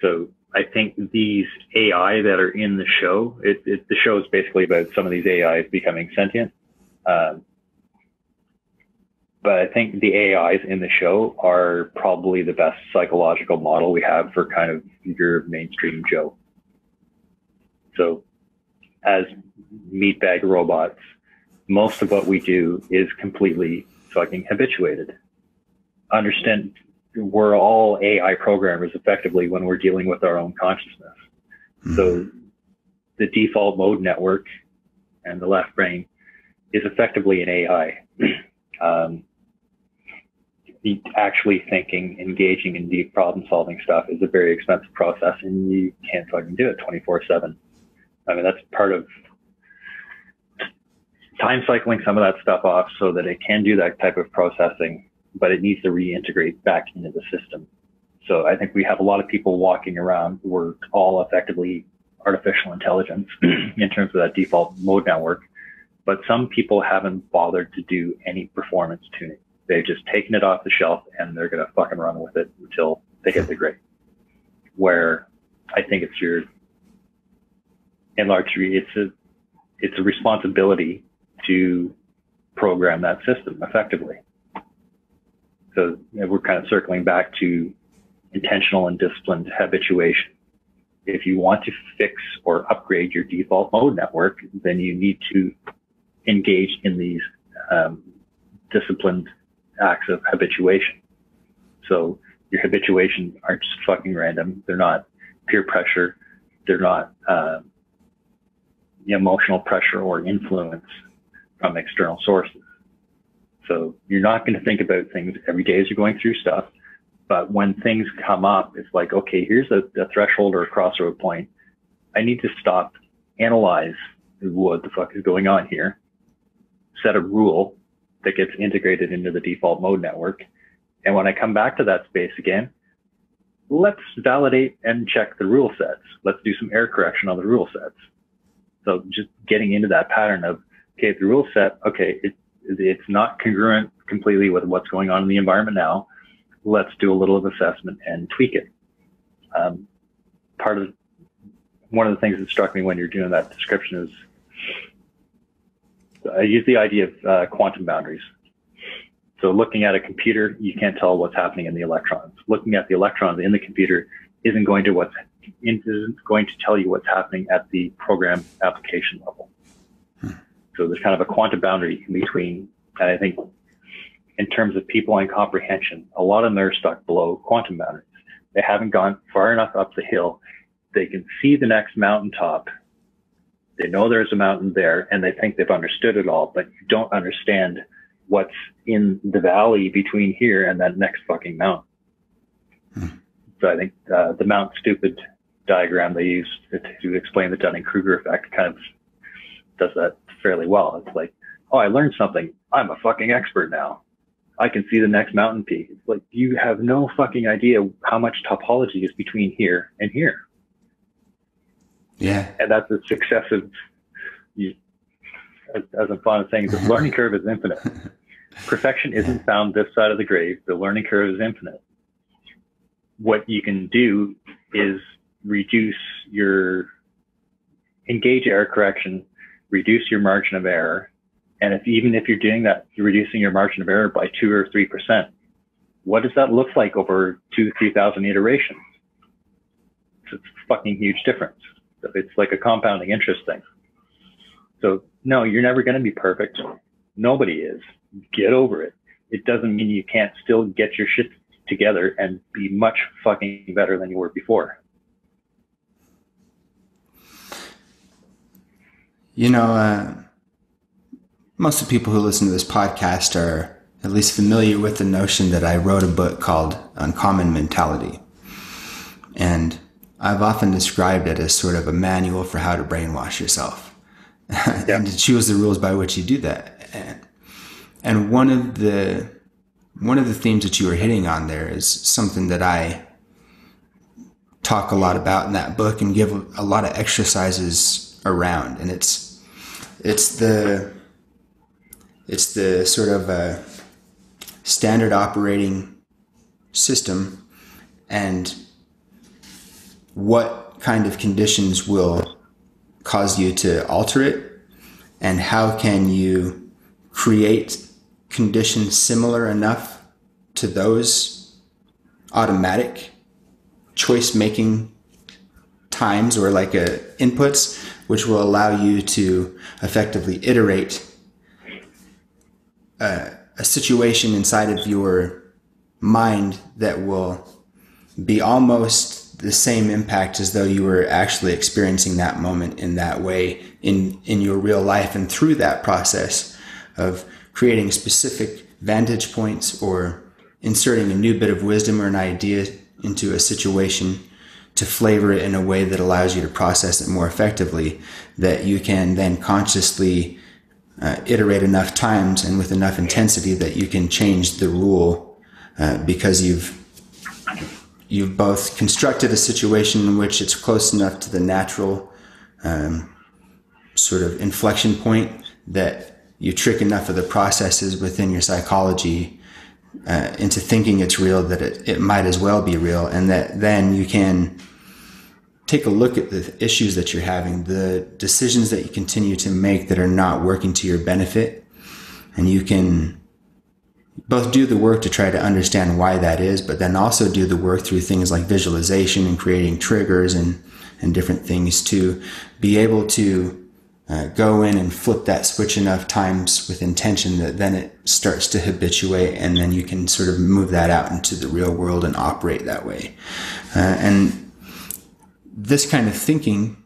So I think these AI that are in the show, it, it, the show is basically about some of these AIs becoming sentient. Um, but I think the AIs in the show are probably the best psychological model we have for kind of your mainstream Joe. So as meatbag robots, most of what we do is completely fucking habituated. Understand we're all AI programmers effectively when we're dealing with our own consciousness. Mm-hmm. So the default mode network and the left brain is effectively an AI. um, actually thinking, engaging in deep problem solving stuff is a very expensive process and you can't fucking do it 24 seven. I mean, that's part of time cycling some of that stuff off so that it can do that type of processing, but it needs to reintegrate back into the system. So I think we have a lot of people walking around who are all effectively artificial intelligence in terms of that default mode network. But some people haven't bothered to do any performance tuning. They've just taken it off the shelf and they're going to fucking run with it until they get the grade. Where I think it's your, in large degree, it's a, it's a responsibility to program that system effectively. So we're kind of circling back to intentional and disciplined habituation. If you want to fix or upgrade your default mode network, then you need to engage in these um, disciplined acts of habituation. So your habituation aren't just fucking random. They're not peer pressure. They're not uh, emotional pressure or influence from external sources. So you're not going to think about things every day as you're going through stuff. But when things come up, it's like, okay, here's a, a threshold or a crossroad point. I need to stop, analyze what the fuck is going on here, set a rule that gets integrated into the default mode network. And when I come back to that space again, let's validate and check the rule sets. Let's do some error correction on the rule sets. So just getting into that pattern of okay, the rule set, okay, it, it's not congruent completely with what's going on in the environment now. Let's do a little of assessment and tweak it. Um, part of one of the things that struck me when you're doing that description is I use the idea of uh, quantum boundaries. So looking at a computer, you can't tell what's happening in the electrons. Looking at the electrons in the computer isn't going to what's isn't going to tell you what's happening at the program application level. So there's kind of a quantum boundary in between. And I think in terms of people and comprehension, a lot of them are stuck below quantum boundaries. They haven't gone far enough up the hill. They can see the next mountaintop. They know there's a mountain there and they think they've understood it all, but you don't understand what's in the valley between here and that next fucking mountain. Hmm. So I think uh, the Mount Stupid diagram they use to explain the Dunning-Kruger effect kind of does that fairly well. It's like, oh, I learned something. I'm a fucking expert now. I can see the next mountain peak. It's like you have no fucking idea how much topology is between here and here. Yeah. And that's a successive, you, as, as I'm fond of saying, the learning curve is infinite. Perfection isn't found this side of the grave. The learning curve is infinite. What you can do is reduce your engage error correction, reduce your margin of error. And if even if you're doing that, you're reducing your margin of error by two or three percent. What does that look like over two, three thousand iterations? It's a fucking huge difference. It's like a compounding interest thing. So no, you're never going to be perfect. Nobody is. Get over it. It doesn't mean you can't still get your shit together and be much fucking better than you were before. You know, uh, most of the people who listen to this podcast are at least familiar with the notion that I wrote a book called Uncommon Mentality. And I've often described it as sort of a manual for how to brainwash yourself yeah. and to choose the rules by which you do that. And, and one of the one of the themes that you were hitting on there is something that I talk a lot about in that book and give a lot of exercises around. And it's it's the it's the sort of uh, standard operating system and what kind of conditions will cause you to alter it and how can you create conditions similar enough to those automatic choice making times or like a uh, inputs which will allow you to effectively iterate a, a situation inside of your mind that will be almost the same impact as though you were actually experiencing that moment in that way in, in your real life. And through that process of creating specific vantage points or inserting a new bit of wisdom or an idea into a situation, to flavor it in a way that allows you to process it more effectively, that you can then consciously uh, iterate enough times and with enough intensity that you can change the rule uh, because you've you've both constructed a situation in which it's close enough to the natural um, sort of inflection point that you trick enough of the processes within your psychology uh, into thinking it's real that it, it might as well be real and that then you can take a look at the issues that you're having, the decisions that you continue to make that are not working to your benefit. And you can both do the work to try to understand why that is, but then also do the work through things like visualization and creating triggers and, and different things to be able to uh, go in and flip that switch enough times with intention that then it starts to habituate and then you can sort of move that out into the real world and operate that way. Uh, and this kind of thinking,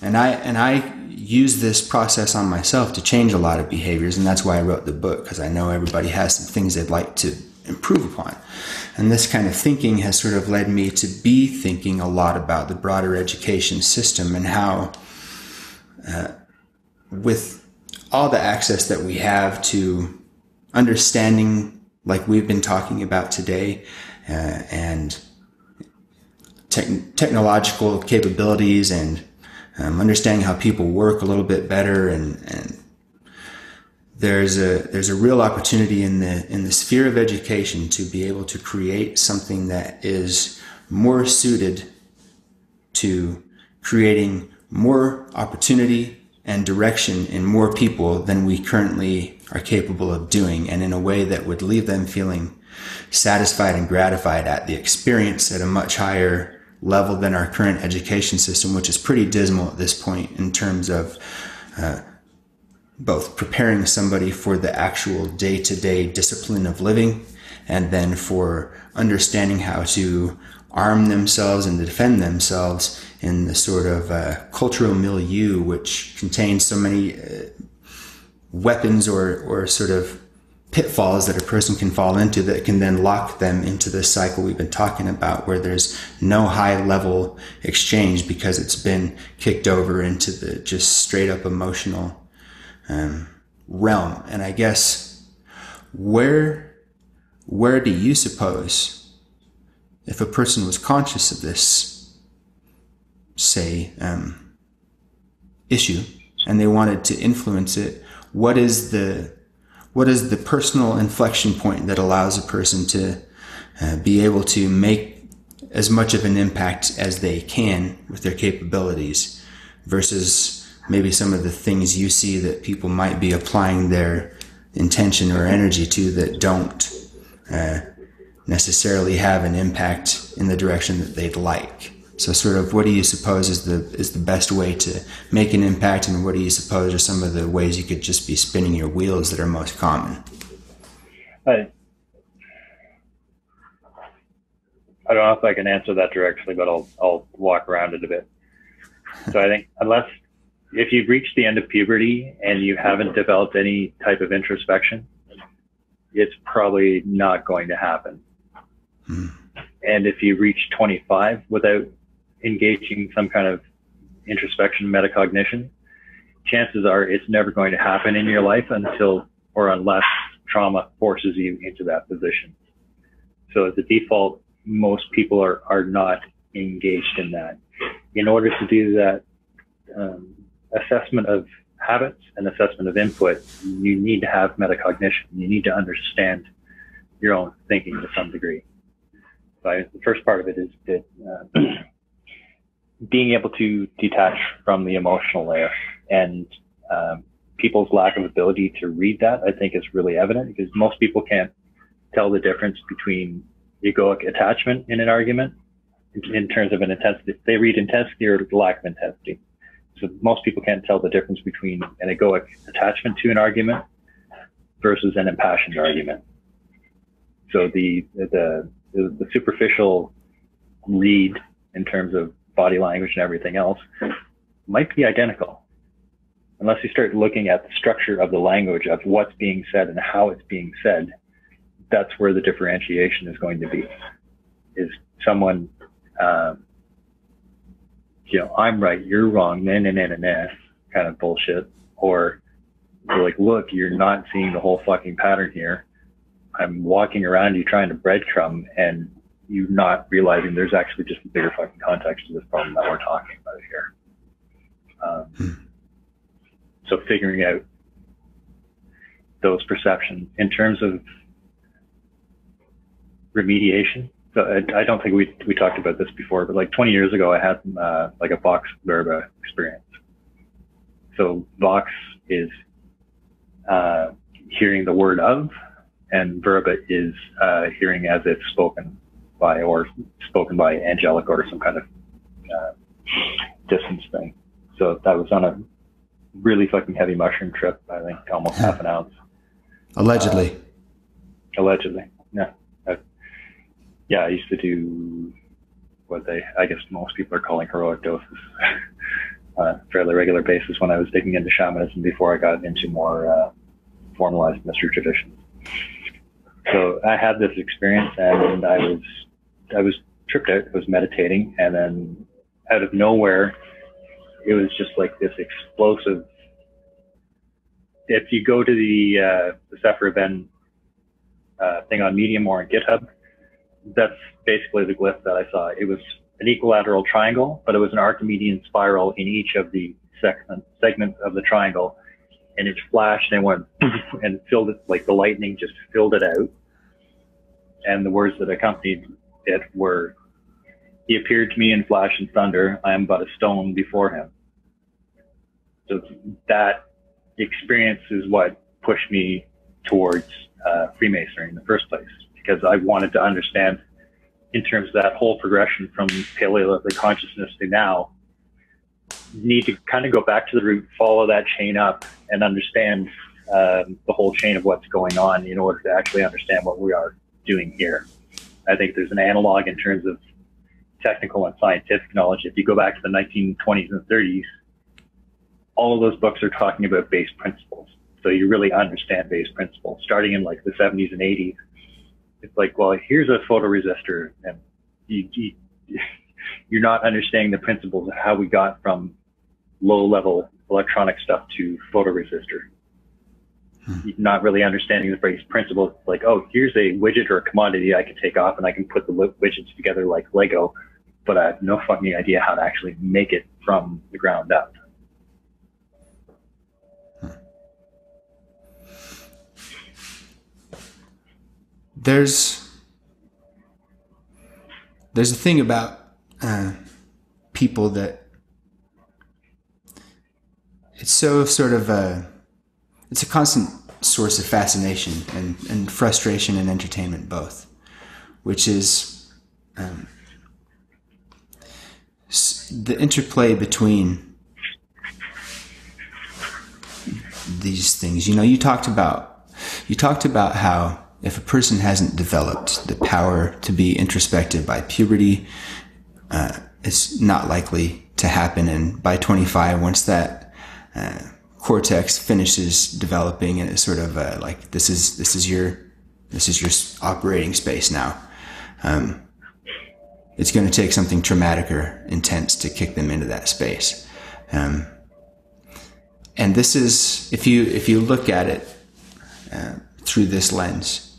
and I and I use this process on myself to change a lot of behaviors, and that's why I wrote the book because I know everybody has some things they'd like to improve upon. And this kind of thinking has sort of led me to be thinking a lot about the broader education system and how, uh, with all the access that we have to understanding, like we've been talking about today, uh, and te- technological capabilities and um, understanding how people work a little bit better and, and there's a there's a real opportunity in the in the sphere of education to be able to create something that is more suited to creating more opportunity and direction in more people than we currently are capable of doing, and in a way that would leave them feeling satisfied and gratified at the experience at a much higher level than our current education system, which is pretty dismal at this point in terms of uh, both preparing somebody for the actual day to day discipline of living and then for understanding how to arm themselves and defend themselves in the sort of uh, cultural milieu which contains so many uh, weapons or, or sort of pitfalls that a person can fall into that can then lock them into this cycle we've been talking about where there's no high level exchange because it's been kicked over into the just straight up emotional um, realm. And i guess where where do you suppose if a person was conscious of this say um, issue and they wanted to influence it what is the what is the personal inflection point that allows a person to uh, be able to make as much of an impact as they can with their capabilities versus maybe some of the things you see that people might be applying their intention or energy to that don't uh, necessarily have an impact in the direction that they'd like. So, sort of, what do you suppose is the is the best way to make an impact, and what do you suppose are some of the ways you could just be spinning your wheels that are most common? I, I don't know if I can answer that directly, but I'll I'll walk around it a bit. So I think unless if you've reached the end of puberty and you haven't developed any type of introspection, it's probably not going to happen. Hmm. And if you reach 25 without engaging some kind of introspection, metacognition, chances are it's never going to happen in your life until or unless trauma forces you into that position. So as a default, most people are, are not engaged in that. In order to do that um, assessment of habits and assessment of input, you need to have metacognition. You need to understand your own thinking to some degree. So the first part of it is that uh, being able to detach from the emotional layer and um, people's lack of ability to read that, I think is really evident because most people can't tell the difference between egoic attachment in an argument in, terms of an intensity. They read intensity or lack of intensity. So most people can't tell the difference between an egoic attachment to an argument versus an impassioned argument. So the the the, the superficial read in terms of body language and everything else might be identical. Unless you start looking at the structure of the language of what's being said and how it's being said, that's where the differentiation is going to be. Is someone, um, you know, I'm right, you're wrong, nah, nah, nah, nah, nah, kind of bullshit. Or you're like, look, you're not seeing the whole fucking pattern here. I'm walking around you trying to breadcrumb and you not realizing there's actually just a bigger fucking context to this problem that we're talking about here. Um, hmm. So figuring out those perceptions in terms of remediation. So I, I, don't think we we talked about this before, but like 20 years ago, I had uh, like a Vox Verba experience. So Vox is uh, hearing the word of, and Verba is uh, hearing as it's spoken by or spoken by angelic or some kind of uh, distance thing. So that was on a really fucking heavy mushroom trip. I think almost half an ounce. Allegedly. Uh, allegedly, yeah. I, yeah, I used to do what they, I guess most people are calling heroic doses on a fairly regular basis when I was digging into shamanism before I got into more uh, formalized mystery traditions. So I had this experience and I was I was tripped out. I was meditating, and then out of nowhere, it was just like this explosive. If you go to the uh, Ben uh, thing on Medium or on GitHub, that's basically the glyph that I saw. It was an equilateral triangle, but it was an Archimedean spiral in each of the segment, segments of the triangle, and it flashed and went and filled it like the lightning just filled it out. And the words that accompanied it were, He appeared to me in flash and thunder. I am but a stone before him. So that experience is what pushed me towards uh, Freemasonry in the first place because I wanted to understand in terms of that whole progression from Paleolithic consciousness to now, need to kind of go back to the root, follow that chain up, and understand um, the whole chain of what's going on in order to actually understand what we are doing here. I think there's an analog in terms of technical and scientific knowledge. If you go back to the 1920s and 30s, all of those books are talking about base principles. So you really understand base principles. Starting in like the 70s and 80s, it's like, well, here's a photoresistor, and you, you, you're not understanding the principles of how we got from low level electronic stuff to photoresistor. Hmm. Not really understanding the base principles, like, oh, here's a widget or a commodity I can take off and I can put the widgets together like Lego, but I have no fucking idea how to actually make it from the ground up. there's there's a thing about uh, people that it's so sort of a it's a constant source of fascination and, and frustration and entertainment both which is um, the interplay between these things you know you talked about you talked about how if a person hasn't developed the power to be introspective by puberty, uh, it's not likely to happen. And by 25, once that uh, cortex finishes developing, and it's sort of uh, like this is this is your this is your operating space now. Um, it's going to take something traumatic or intense to kick them into that space. Um, and this is if you if you look at it uh, through this lens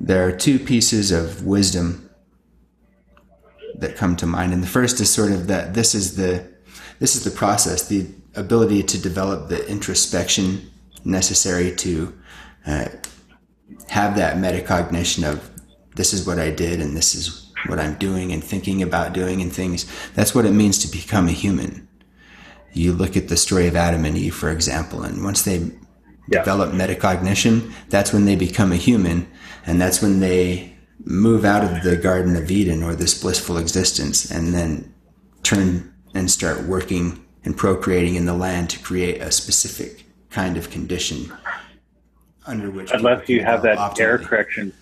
there are two pieces of wisdom that come to mind. And the first is sort of that this is the this is the process, the ability to develop the introspection necessary to uh, have that metacognition of this is what I did and this is what I'm doing and thinking about doing and things. That's what it means to become a human. You look at the story of Adam and Eve, for example, and once they yeah. develop metacognition, that's when they become a human and that's when they move out of the Garden of Eden or this blissful existence and then turn and start working and procreating in the land to create a specific kind of condition under which unless you have that optimally. error correction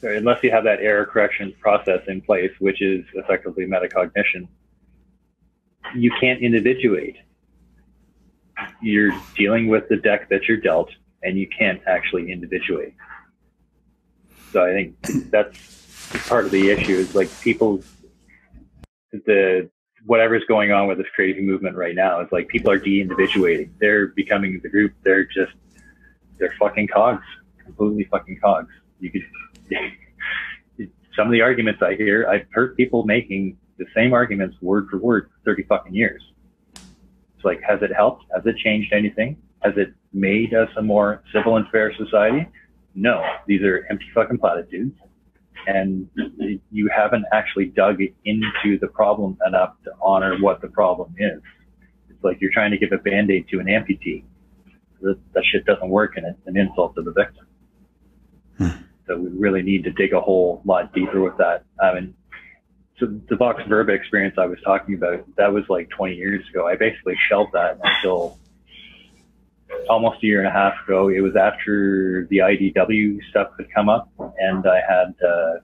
sorry, unless you have that error correction process in place which is effectively metacognition you can't individuate you're dealing with the deck that you're dealt and you can't actually individuate so I think that's part of the issue is like people, the whatever's going on with this crazy movement right now is like people are de-individuating. They're becoming the group. They're just they're fucking cogs, completely fucking cogs. You could some of the arguments I hear, I've heard people making the same arguments word for word for 30 fucking years. It's like, has it helped? Has it changed anything? Has it made us a more civil and fair society? no, these are empty fucking platitudes. And you haven't actually dug into the problem enough to honor what the problem is. It's like you're trying to give a band aid to an amputee. That, that shit doesn't work and it's an insult to the victim. Hmm. So we really need to dig a whole lot deeper with that. I mean, so the Vox Verba experience I was talking about, that was like 20 years ago. I basically shelved that until almost a year and a half ago. It was after the IDW stuff had come up, and I had uh,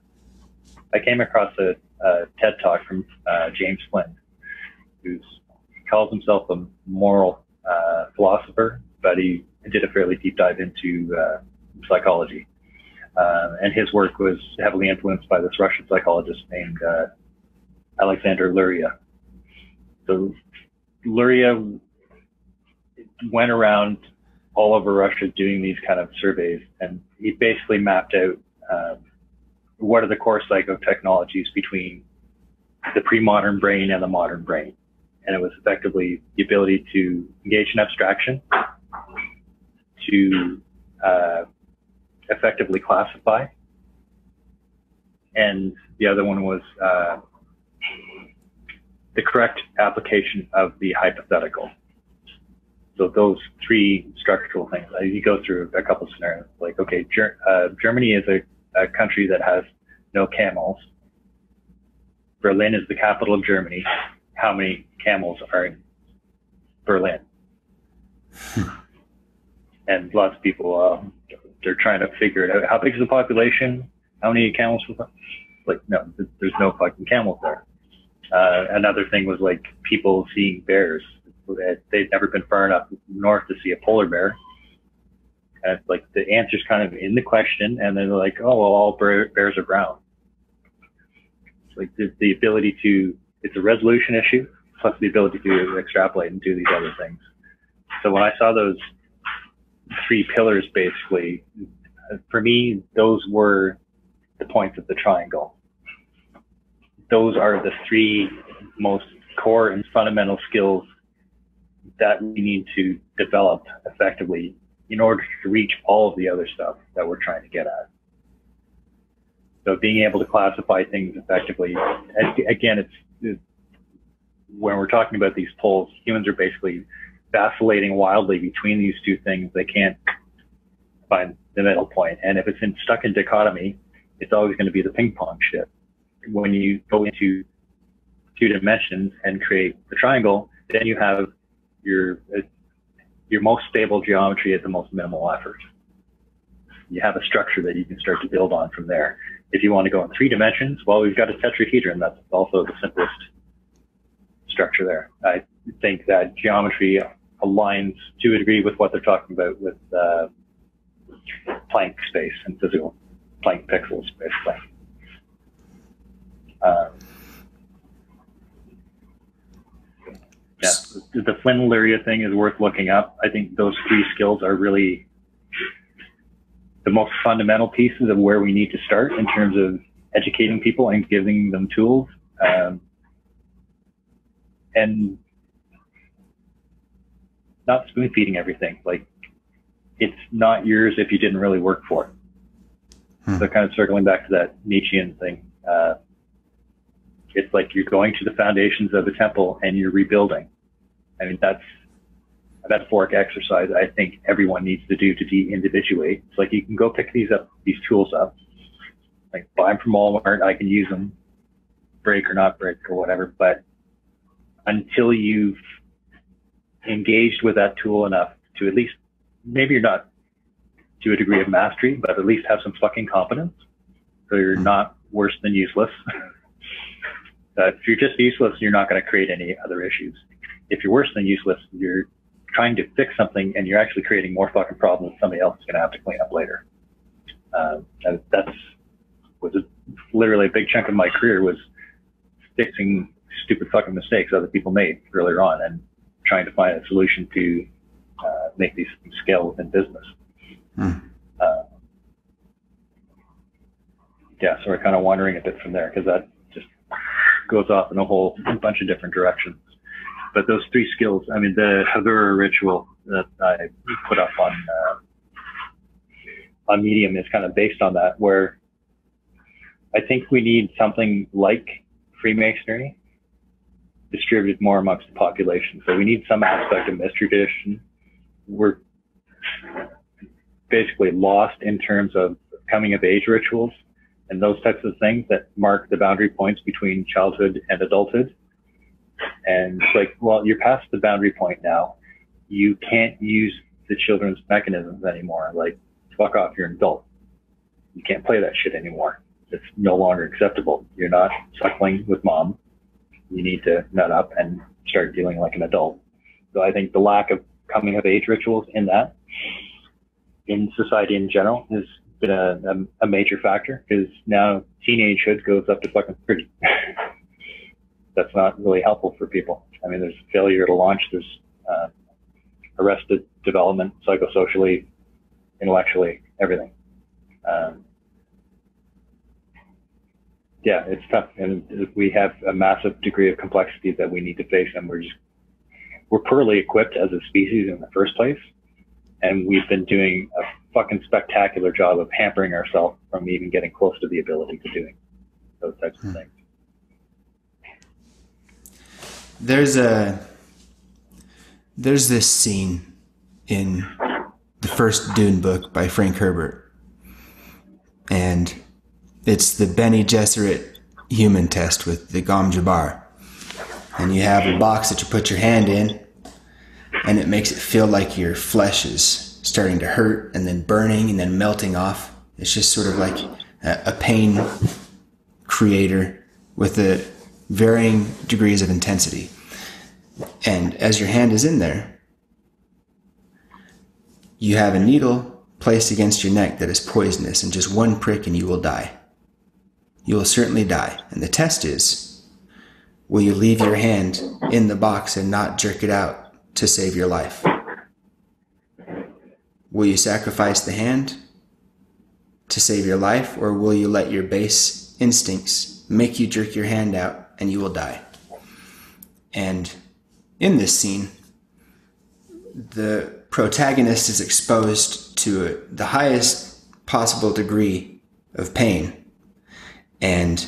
I came across a, a TED talk from uh, James Flynn, who calls himself a moral uh, philosopher, but he did a fairly deep dive into uh, psychology. Uh, and his work was heavily influenced by this Russian psychologist named uh, Alexander Luria. So Luria went around all over Russia doing these kind of surveys, and he basically mapped out um, what are the core psychotechnologies between the pre-modern brain and the modern brain. And it was effectively the ability to engage in abstraction, to uh, effectively classify, and the other one was uh, the correct application of the hypothetical. So those three structural things, uh, you go through a couple scenarios. Like, okay, Ger- uh, Germany is a, a country that has no camels. Berlin is the capital of Germany. How many camels are in Berlin? and lots of people, um, they're trying to figure it out. How big is the population? How many camels? Like, no, there's no fucking camels there. Uh, another thing was like people seeing bears. They'd never been far enough north to see a polar bear. And it's like the answer's kind of in the question, and then they're like, oh, well, all bears are brown. It's like the, the ability to, it's a resolution issue, plus the ability to extrapolate and do these other things. So when I saw those three pillars, basically, for me, those were the points of the triangle those are the three most core and fundamental skills that we need to develop effectively in order to reach all of the other stuff that we're trying to get at. So being able to classify things effectively, again, it's, it's when we're talking about these poles, humans are basically vacillating wildly between these two things. They can't find the middle point. And if it's in, stuck in dichotomy, it's always going to be the ping pong shit when you go into two dimensions and create the triangle, then you have your your most stable geometry at the most minimal effort. You have a structure that you can start to build on from there. If you want to go in three dimensions, well, we've got a tetrahedron. That's also the simplest structure there. I think that geometry aligns to a degree with what they're talking about with uh, Planck space and physical Planck pixels, basically. Um, yeah, the Flynn Lyria thing is worth looking up. I think those three skills are really the most fundamental pieces of where we need to start in terms of educating people and giving them tools. Um, and not spoon feeding everything. Like it's not yours if you didn't really work for it. Hmm. So kind of circling back to that Nietzschean thing. Uh, it's like you're going to the foundations of a temple and you're rebuilding. I mean, that's a metaphoric exercise I think everyone needs to do to de-individuate. It's like you can go pick these up, these tools up, like buy them from Walmart. I can use them, break or not break or whatever. But until you've engaged with that tool enough to at least, maybe you're not to a degree of mastery, but at least have some fucking competence. So you're not worse than useless. If you're just useless, you're not going to create any other issues. If you're worse than useless, you're trying to fix something and you're actually creating more fucking problems somebody else is going to have to clean up later. Uh, that's was a, literally a big chunk of my career was fixing stupid fucking mistakes other people made earlier on and trying to find a solution to uh, make these scale within business. Hmm. Uh, yeah, so we're kind of wandering a bit from there because that just goes off in a whole bunch of different directions. But those three skills, I mean, the Havura ritual that I put up on uh, on Medium is kind of based on that, where I think we need something like Freemasonry distributed more amongst the population. So we need some aspect of mystery tradition. We're basically lost in terms of coming of age rituals and those types of things that mark the boundary points between childhood and adulthood. And it's like, well, you're past the boundary point now. You can't use the children's mechanisms anymore. Like, fuck off, you're an adult. You can't play that shit anymore. It's no longer acceptable. You're not suckling with mom. You need to nut up and start dealing like an adult. So I think the lack of coming of age rituals in that, in society in general, has been a, a, a major factor because now teenagehood goes up to fucking 30. That's not really helpful for people. I mean, there's failure to launch, there's uh, arrested development, psychosocially, intellectually, everything. Um, yeah, it's tough, and we have a massive degree of complexity that we need to face, and we're just we're poorly equipped as a species in the first place, and we've been doing a fucking spectacular job of hampering ourselves from even getting close to the ability to doing those types of hmm. things. There's a there's this scene in the first Dune book by Frank Herbert, and it's the Bene Gesserit human test with the Gom Jabbar. And you have a box that you put your hand in, and it makes it feel like your flesh is starting to hurt and then burning and then melting off. It's just sort of like a, a pain creator with a varying degrees of intensity. And as your hand is in there, you have a needle placed against your neck that is poisonous, and just one prick and you will die. You will certainly die. And the test is will you leave your hand in the box and not jerk it out to save your life? Will you sacrifice the hand to save your life, or will you let your base instincts make you jerk your hand out and you will die? And in this scene, the protagonist is exposed to the highest possible degree of pain and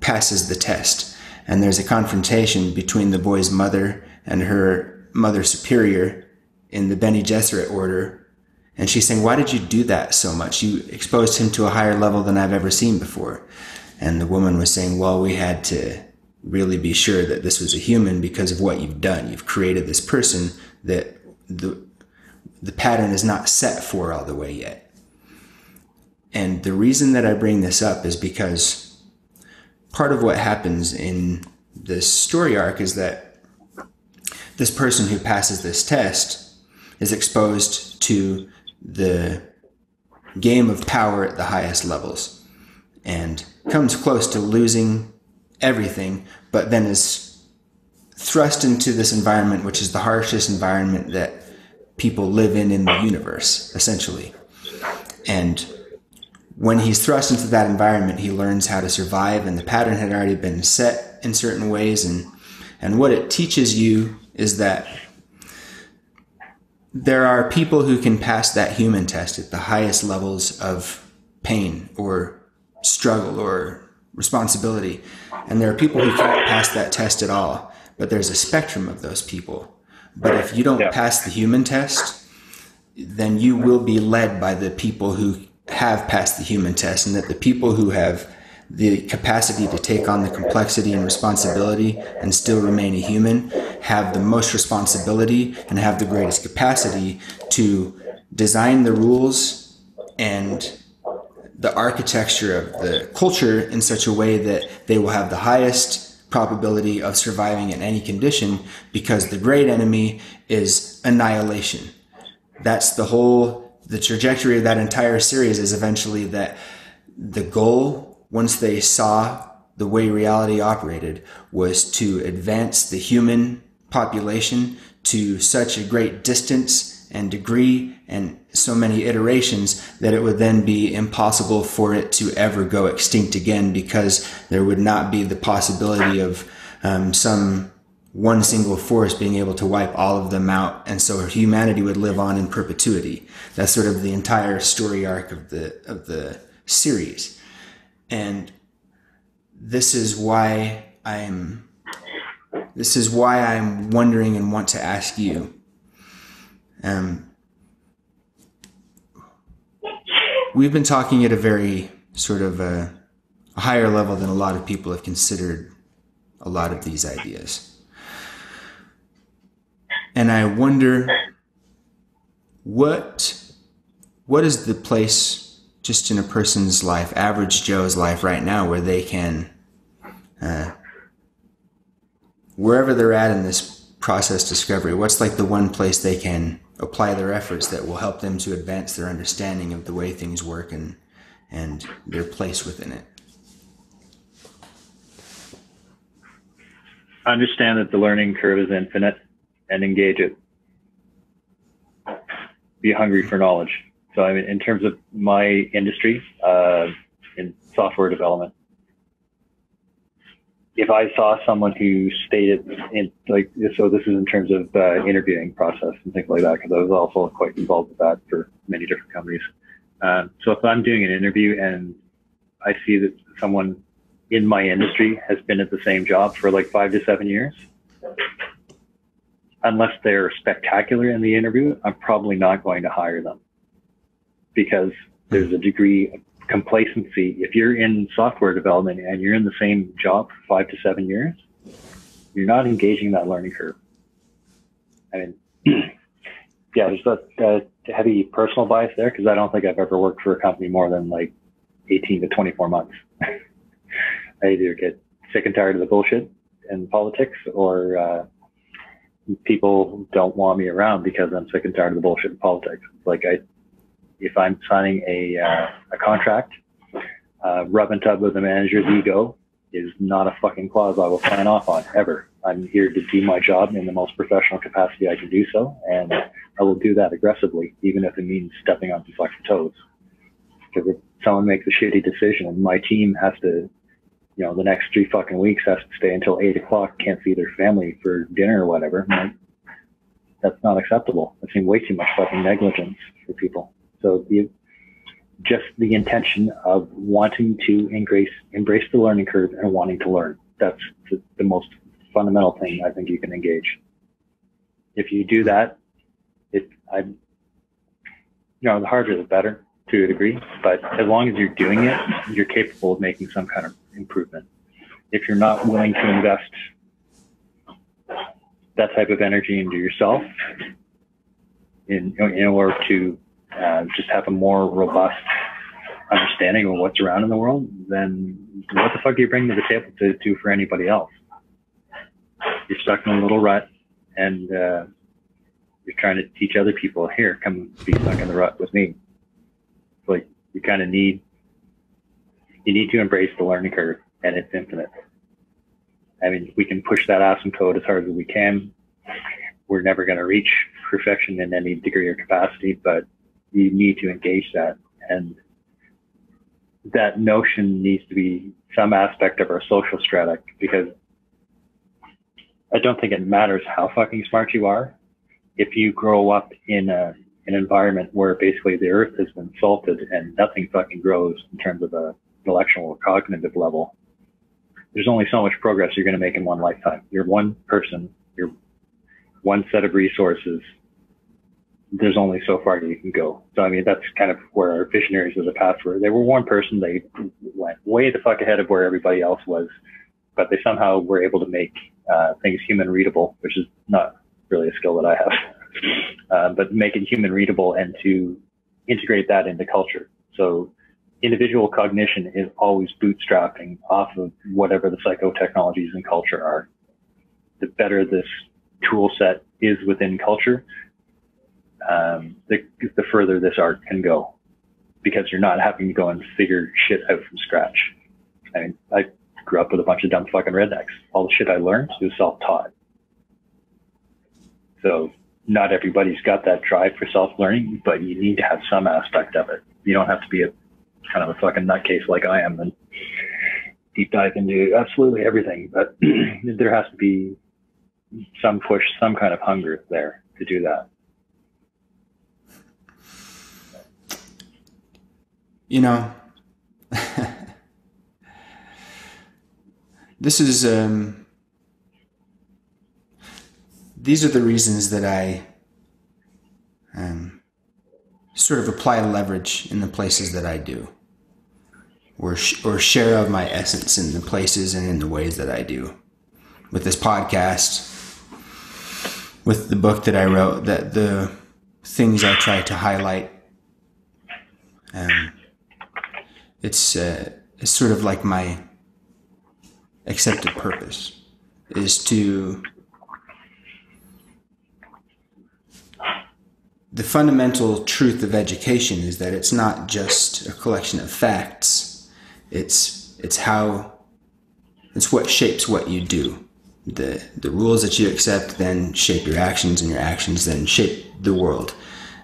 passes the test. And there's a confrontation between the boy's mother and her mother superior in the Bene Gesserit order. And she's saying, Why did you do that so much? You exposed him to a higher level than I've ever seen before. And the woman was saying, Well, we had to really be sure that this was a human because of what you've done. You've created this person that the the pattern is not set for all the way yet. And the reason that I bring this up is because part of what happens in this story arc is that this person who passes this test is exposed to the game of power at the highest levels and comes close to losing everything, but then is thrust into this environment, which is the harshest environment that people live in in the universe, essentially. And when he's thrust into that environment, he learns how to survive, and the pattern had already been set in certain ways. And, and what it teaches you is that there are people who can pass that human test at the highest levels of pain or struggle or responsibility. And there are people who can't pass that test at all. But there's a spectrum of those people. But if you don't yeah. pass the human test, then you will be led by the people who have passed the human test, and that the people who have the capacity to take on the complexity and responsibility and still remain a human have the most responsibility and have the greatest capacity to design the rules and the architecture of the culture in such a way that they will have the highest probability of surviving in any condition because the great enemy is annihilation. That's the whole, the trajectory of that entire series is eventually that the goal, once they saw the way reality operated, was to advance the human population to such a great distance and degree and so many iterations that it would then be impossible for it to ever go extinct again because there would not be the possibility of um, some one single force being able to wipe all of them out and so humanity would live on in perpetuity. That's sort of the entire story arc of the of the series. And this is why i'm this is why i'm wondering and want to ask you um, we've been talking at a very sort of a, a higher level than a lot of people have considered a lot of these ideas. And I wonder what what is the place just in a person's life, average Joe's life right now, where they can, uh, wherever they're at in this process discovery, what's like the one place they can apply their efforts that will help them to advance their understanding of the way things work and and their place within it. Understand that the learning curve is infinite and engage it. Be hungry for knowledge. So, I mean, in terms of my industry, uh, in software development, if I saw someone who stated in like so this is in terms of uh, interviewing process and things like that because I was also quite involved with that for many different companies. Um, so if I'm doing an interview and I see that someone in my industry has been at the same job for like five to seven years, unless they're spectacular in the interview, I'm probably not going to hire them because there's a degree of complacency. If you're in software development and you're in the same job for five to seven years, you're not engaging that learning curve. I mean, yeah, there's uh, heavy personal bias there because I don't think I've ever worked for a company more than like 18 to 24 months. I either get sick and tired of the bullshit in politics or uh, people don't want me around because I'm sick and tired of the bullshit in politics. Like I, if I'm signing a, uh, a contract, uh, rub and tug with the manager's ego is not a fucking clause I will sign off on ever. I'm here to do my job in the most professional capacity I can do so, and I will do that aggressively, even if it means stepping on some fucking toes. Because if someone makes a shitty decision and my team has to, you know, the next three fucking weeks has to stay until eight o'clock, can't see their family for dinner or whatever, like, that's not acceptable. I've seen way too much fucking negligence for people. So the, just the intention of wanting to embrace embrace the learning curve and wanting to learn. That's the, the most fundamental thing I think you can engage. If you do that, it I you know the harder the better to a degree, but as long as you're doing it, you're capable of making some kind of improvement. If you're not willing to invest that type of energy into yourself in in order to uh, just have a more robust understanding of what's around in the world, then what the fuck are you bringing to the table to do for anybody else? You're stuck in a little rut, and uh, you're trying to teach other people, here, come be stuck in the rut with me. Like you kind of need, you need to embrace the learning curve, and it's infinite. I mean, we can push that asymptote as hard as we can. We're never going to reach perfection in any degree or capacity, but you need to engage that. And that notion needs to be some aspect of our social strata because I don't think it matters how fucking smart you are. If you grow up in a, an environment where basically the earth has been salted and nothing fucking grows in terms of a intellectual or cognitive level, there's only so much progress you're going to make in one lifetime. You're one person, you're one set of resources. There's only so far you can go. So, I mean, that's kind of where our visionaries of the past were. They were one person. They went way the fuck ahead of where everybody else was, but they somehow were able to make uh, things human readable, which is not really a skill that I have, uh, but make it human readable and to integrate that into culture. So individual cognition is always bootstrapping off of whatever the psychotechnologies and culture are. The better this tool set is within culture, um, the, the further this art can go because you're not having to go and figure shit out from scratch. I mean, I grew up with a bunch of dumb fucking rednecks. All the shit I learned was self-taught. So not everybody's got that drive for self-learning, but you need to have some aspect of it. You don't have to be a kind of a fucking nutcase like I am and deep dive into absolutely everything. But there has to be some push, some kind of hunger there to do that. You know, this is um, these are the reasons that I um, sort of apply leverage in the places that I do, or sh- or share of my essence in the places and in the ways that I do. With this podcast, with the book that I wrote, that the things I try to highlight. Um, it's uh, it's sort of like my accepted purpose is to the fundamental truth of education is that it's not just a collection of facts. It's it's how it's what shapes what you do. The the rules that you accept then shape your actions and your actions then shape the world.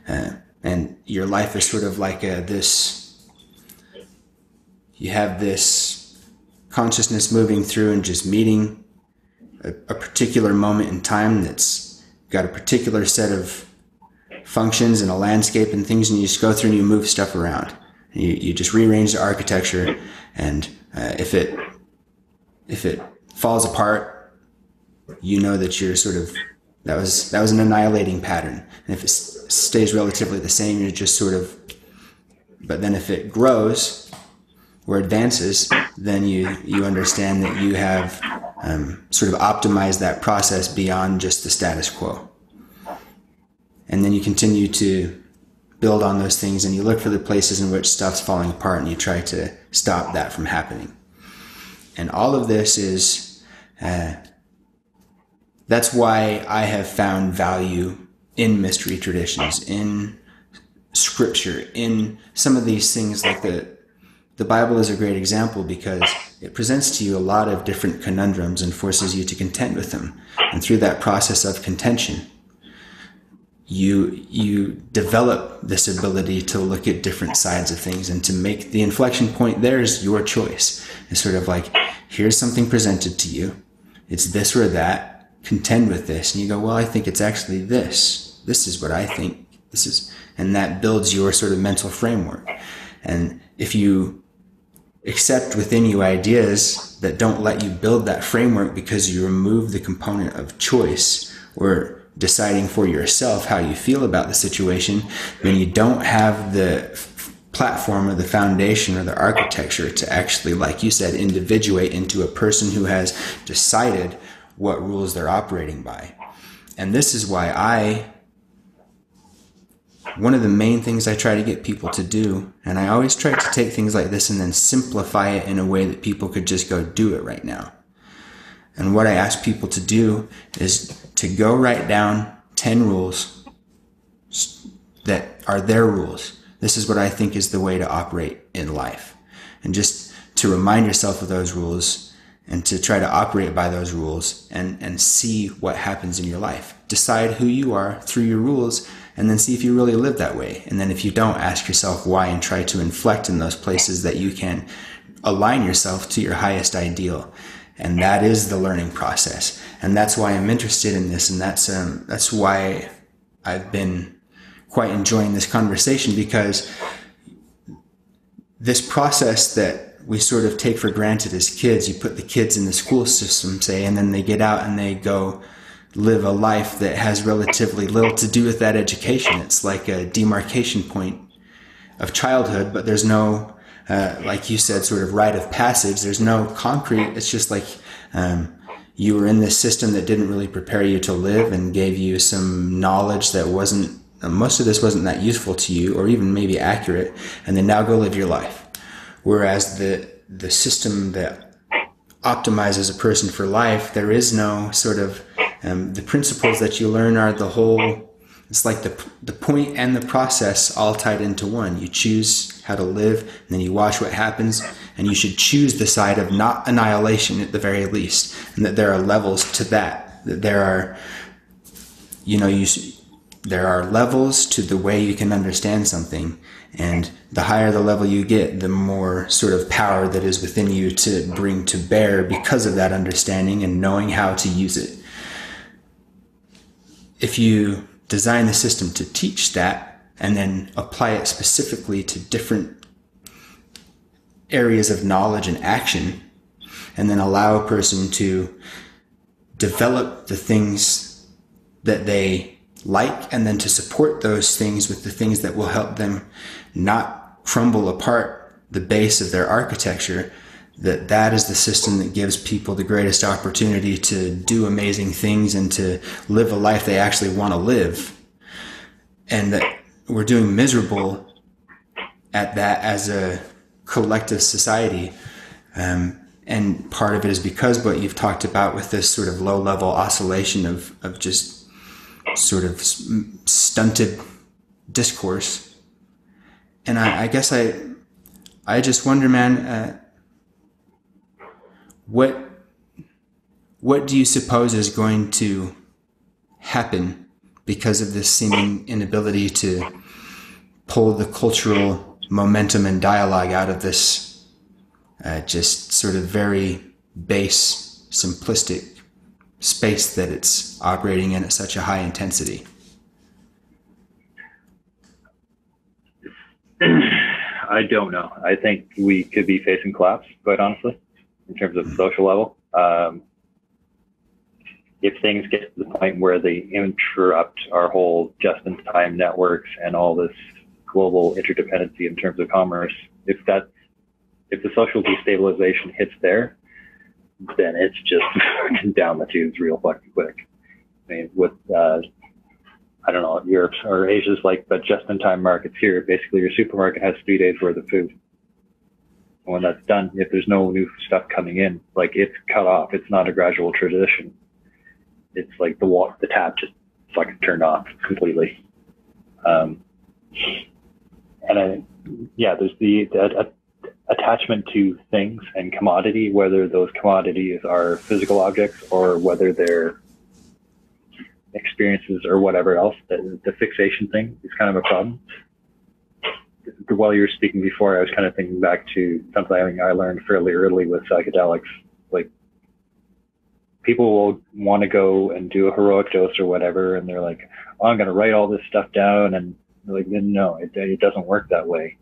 Uh, and your life is sort of like a, this you have this consciousness moving through and just meeting a, a, particular moment in time that's got a particular set of functions and a landscape and things, and you just go through and you move stuff around. You, you just rearrange the architecture, and uh, if it if it falls apart, you know that you're sort of That was that was an annihilating pattern. And if it stays relatively the same, you're just sort of. But then if it grows or advances, then you you understand that you have um, sort of optimized that process beyond just the status quo. And then you continue to build on those things, and you look for the places in which stuff's falling apart, and you try to stop that from happening. And all of this is. Uh, that's why I have found value in mystery traditions, in scripture, in some of these things like the the Bible is a great example because it presents to you a lot of different conundrums and forces you to contend with them. And through that process of contention, you you develop this ability to look at different sides of things and to make the inflection point there is your choice. It's sort of like here's something presented to you. It's this or that contend with this and you go well i think it's actually this this is what i think this is and that builds your sort of mental framework and if you accept within you ideas that don't let you build that framework because you remove the component of choice or deciding for yourself how you feel about the situation then you don't have the platform or the foundation or the architecture to actually like you said individuate into a person who has decided what rules they're operating by. And this is why I, one of the main things I try to get people to do, and I always try to take things like this and then simplify it in a way that people could just go do it right now. And what I ask people to do is to go write down 10 rules that are their rules. This is what I think is the way to operate in life. And just to remind yourself of those rules and to try to operate by those rules and, and see what happens in your life. Decide who you are through your rules and then see if you really live that way. And then if you don't, ask yourself why and try to inflect in those places that you can align yourself to your highest ideal. And that is the learning process. And that's why I'm interested in this. And that's, um, that's why I've been quite enjoying this conversation because this process that we sort of take for granted as kids. You put the kids in the school system, say, and then they get out and they go live a life that has relatively little to do with that education. It's like a demarcation point of childhood, but there's no, uh, like you said, sort of rite of passage. There's no concrete. It's just like um, you were in this system that didn't really prepare you to live and gave you some knowledge that wasn't, most of this wasn't that useful to you or even maybe accurate. And then now go live your life. Whereas the the system that optimizes a person for life, there is no sort of um, the principles that you learn are the whole. It's like the the point and the process all tied into one. You choose how to live, and then you watch what happens, and you should choose the side of not annihilation at the very least, and that there are levels to that. That there are, you know, you there are levels to the way you can understand something, and the higher the level you get, the more sort of power that is within you to bring to bear because of that understanding and knowing how to use it. If you design the system to teach that and then apply it specifically to different areas of knowledge and action, and then allow a person to develop the things that they like and then to support those things with the things that will help them not crumble apart the base of their architecture that that is the system that gives people the greatest opportunity to do amazing things and to live a life they actually want to live. And that we're doing miserable at that as a collective society. Um, and part of it is because what you've talked about with this sort of low level oscillation of, of just sort of stunted discourse. And I, I, guess I, I just wonder, man, uh, what, what do you suppose is going to happen because of this seeming inability to pull the cultural momentum and dialogue out of this uh, just sort of very base, simplistic space that it's operating in at such a high intensity? I don't know. I think we could be facing collapse, quite honestly, in terms of social level. Um, if things get to the point where they interrupt our whole just-in-time networks and all this global interdependency in terms of commerce, if that if the social destabilization hits there, then it's just down the tubes real fucking quick. I mean, with uh, I don't know, Europe or Asia's like, but just-in-time markets here, basically your supermarket has three days worth of food. When that's done, if there's no new stuff coming in, like it's cut off. It's not a gradual transition. It's like the wall, the tap just fucking turned off completely. Um, and I, yeah, there's the, the attachment to things and commodity, whether those commodities are physical objects or whether they're experiences or whatever else. The fixation thing is kind of a problem. While you were speaking before, I was kind of thinking back to something I learned fairly early with psychedelics. Like people will want to go and do a heroic dose or whatever, and they're like, oh, "I'm going to write all this stuff down," and like, no, it, it doesn't work that way.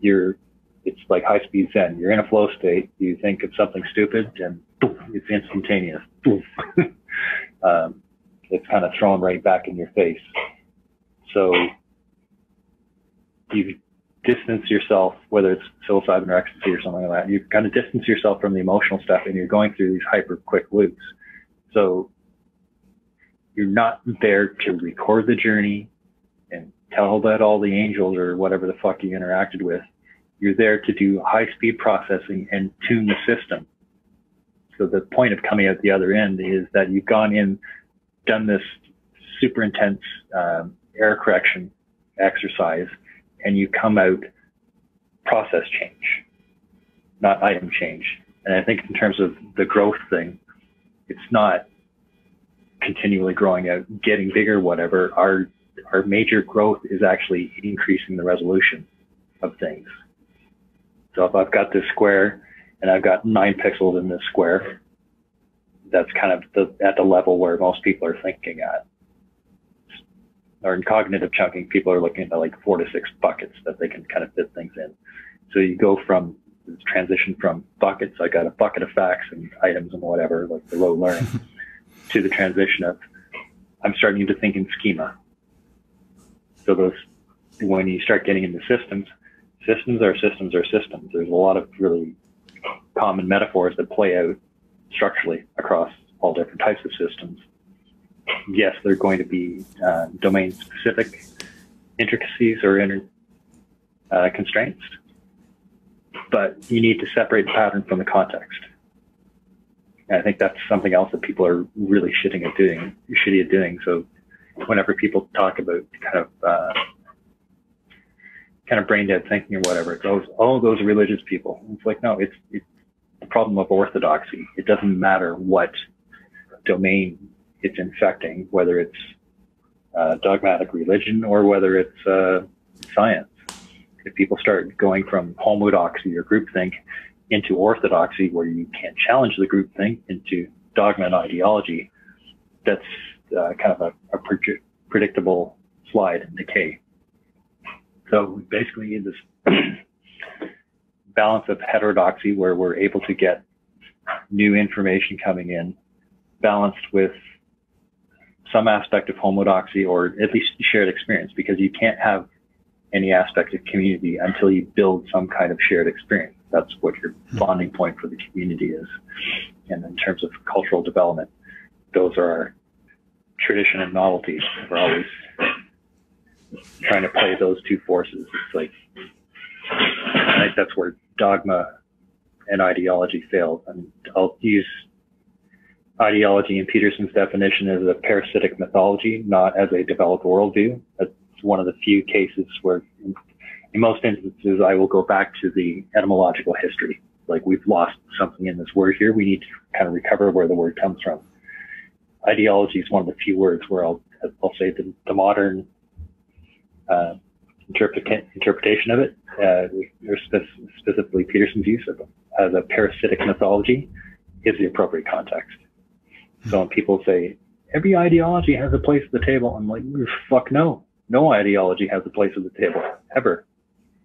You're it's like high speed zen. You're in a flow state. You think of something stupid, and boom, it's instantaneous. um, it's kind of thrown right back in your face. So you distance yourself, whether it's psilocybin or ecstasy or something like that. You kind of distance yourself from the emotional stuff, and you're going through these hyper quick loops. So you're not there to record the journey and tell about all the angels or whatever the fuck you interacted with. You're there to do high speed processing and tune the system. So the point of coming out the other end is that you've gone in done this super intense um, error correction exercise and you come out process change, not item change. And I think in terms of the growth thing, it's not continually growing out, getting bigger, whatever. Our our major growth is actually increasing the resolution of things. So if I've got this square and I've got nine pixels in this square, that's kind of the, at the level where most people are thinking at. Or in cognitive chunking, people are looking at like four to six buckets that they can kind of fit things in. So you go from transition from buckets, I got a bucket of facts and items and whatever, like the low learning, to the transition of I'm starting to think in schema. So those, when you start getting into systems, systems are systems are systems. There's a lot of really common metaphors that play out structurally across all different types of systems. Yes, they're going to be uh, domain specific intricacies or inter, uh, constraints, but you need to separate the pattern from the context. And I think that's something else that people are really shitting at doing, shitty at doing. So whenever people talk about kind of uh, kind of brain dead thinking or whatever, it goes, oh, those religious people. It's like, no, it's, it's the problem of orthodoxy. It doesn't matter what domain it's infecting, whether it's uh, dogmatic religion or whether it's uh, science. If people start going from homodoxy or groupthink into orthodoxy, where you can't challenge the groupthink, into dogma and ideology, that's uh, kind of a, a pre- predictable slide and decay. So we basically, in this balance of heterodoxy where we're able to get new information coming in balanced with some aspect of homodoxy or at least shared experience because you can't have any aspect of community until you build some kind of shared experience. That's what your hmm. bonding point for the community is. And in terms of cultural development, those are our tradition and novelty. We're always trying to play those two forces. It's like I think that's where dogma and ideology fail. And I'll use ideology in Peterson's definition as a parasitic mythology, not as a developed worldview. That's one of the few cases where, in, in most instances, I will go back to the etymological history. Like we've lost something in this word here. We need to kind of recover where the word comes from. Ideology is one of the few words where I'll, I'll say the, the modern uh, interpretation of it, uh, or spe- specifically Peterson's use of it as a parasitic mythology, is the appropriate context. So when people say every ideology has a place at the table, I'm like, fuck no, no ideology has a place at the table ever.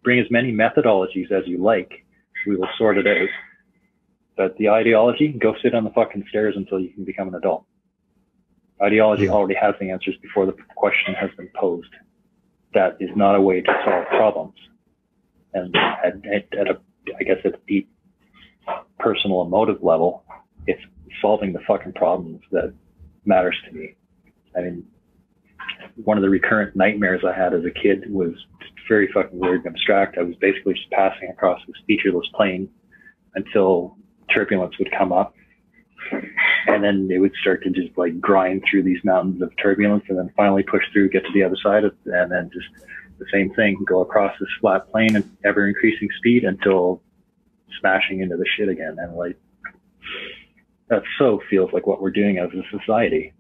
Bring as many methodologies as you like, we will sort it out. But the ideology, go sit on the fucking stairs until you can become an adult. Ideology mm-hmm. already has the answers before the question has been posed. That is not a way to solve problems. And at, at, at a, I guess at a deep personal emotive level, it's solving the fucking problems that matters to me. I mean, one of the recurrent nightmares I had as a kid was very fucking weird and abstract. I was basically just passing across this featureless plane until turbulence would come up. And then it would start to just like grind through these mountains of turbulence and then finally push through, get to the other side, of, and then just the same thing, go across this flat plane at ever increasing speed until smashing into the shit again. And like, that so feels like what we're doing as a society.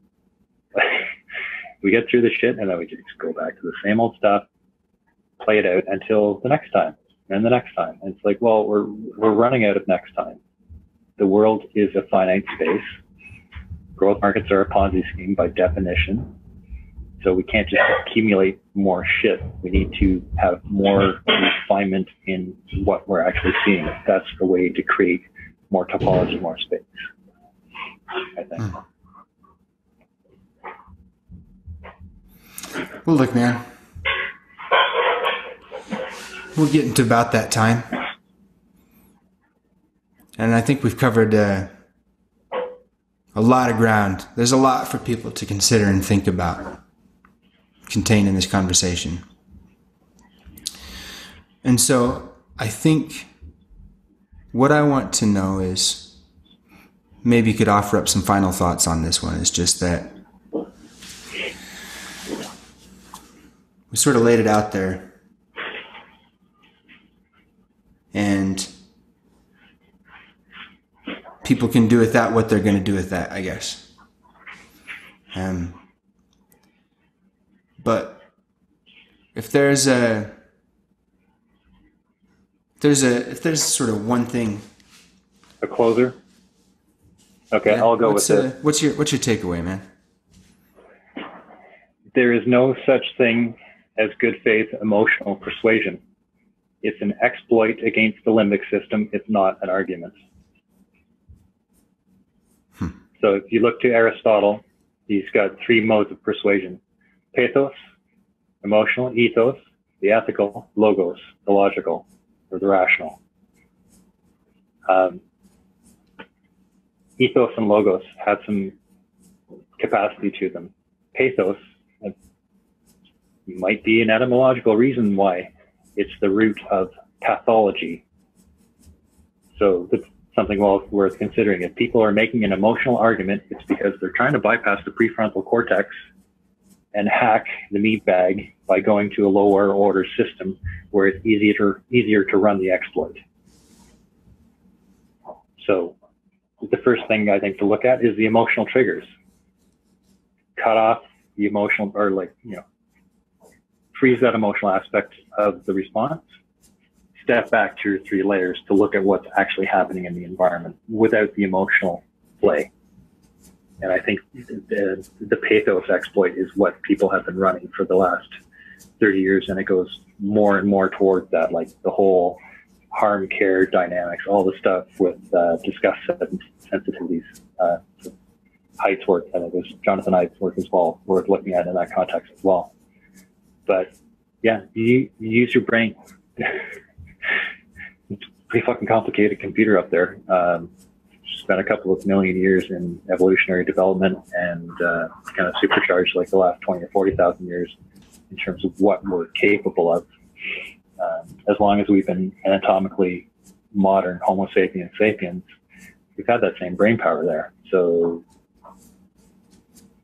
we get through the shit and then we just go back to the same old stuff, play it out until the next time and the next time. And it's like, well, we're, we're running out of next time. The world is a finite space. Growth markets are a Ponzi scheme by definition. So we can't just accumulate more shit. We need to have more refinement in what we're actually seeing. That's the way to create more topology, more space. Hmm. Well, look, man, we're getting to about that time. And I think we've covered uh, a lot of ground. There's a lot for people to consider and think about contained in this conversation. And so I think what I want to know is maybe you could offer up some final thoughts on this one. Is just that we sort of laid it out there and people can do with that what they're going to do with that, I guess. Um, but if there's a if there's a if there's sort of one thing, a closer. Okay, yeah, I'll go with uh, it. What's your what's your takeaway, man? There is no such thing as good faith emotional persuasion. It's an exploit against the limbic system. It's not an argument. Hmm. So if you look to Aristotle, he's got three modes of persuasion. Pathos, emotional, ethos, the ethical, logos, the logical, or the rational. Um, ethos and logos had some capacity to them. Pathos uh, might be an etymological reason why it's the root of pathology. So it's something well worth considering. If people are making an emotional argument, it's because they're trying to bypass the prefrontal cortex and hack the meat bag by going to a lower order system where it's easier to, easier to run the exploit. So the first thing I think to look at is the emotional triggers. Cut off the emotional or like, you know, freeze that emotional aspect of the response, step back two or three layers to look at what's actually happening in the environment without the emotional play. And I think the, the pathos exploit is what people have been running for the last 30 years. And it goes more and more towards that, like the whole harm care dynamics, all the stuff with uh, disgust sensitivities. Uh, Haidt's work, and it was Jonathan Haidt's work as well, worth looking at in that context as well. But yeah, you, you use your brain. it's pretty fucking complicated computer up there. Um, spent a couple of million years in evolutionary development and uh, kind of supercharged like the last 20 or 40,000 years in terms of what we're capable of. Um, as long as we've been anatomically modern Homo sapiens sapiens, we've had that same brain power there. So,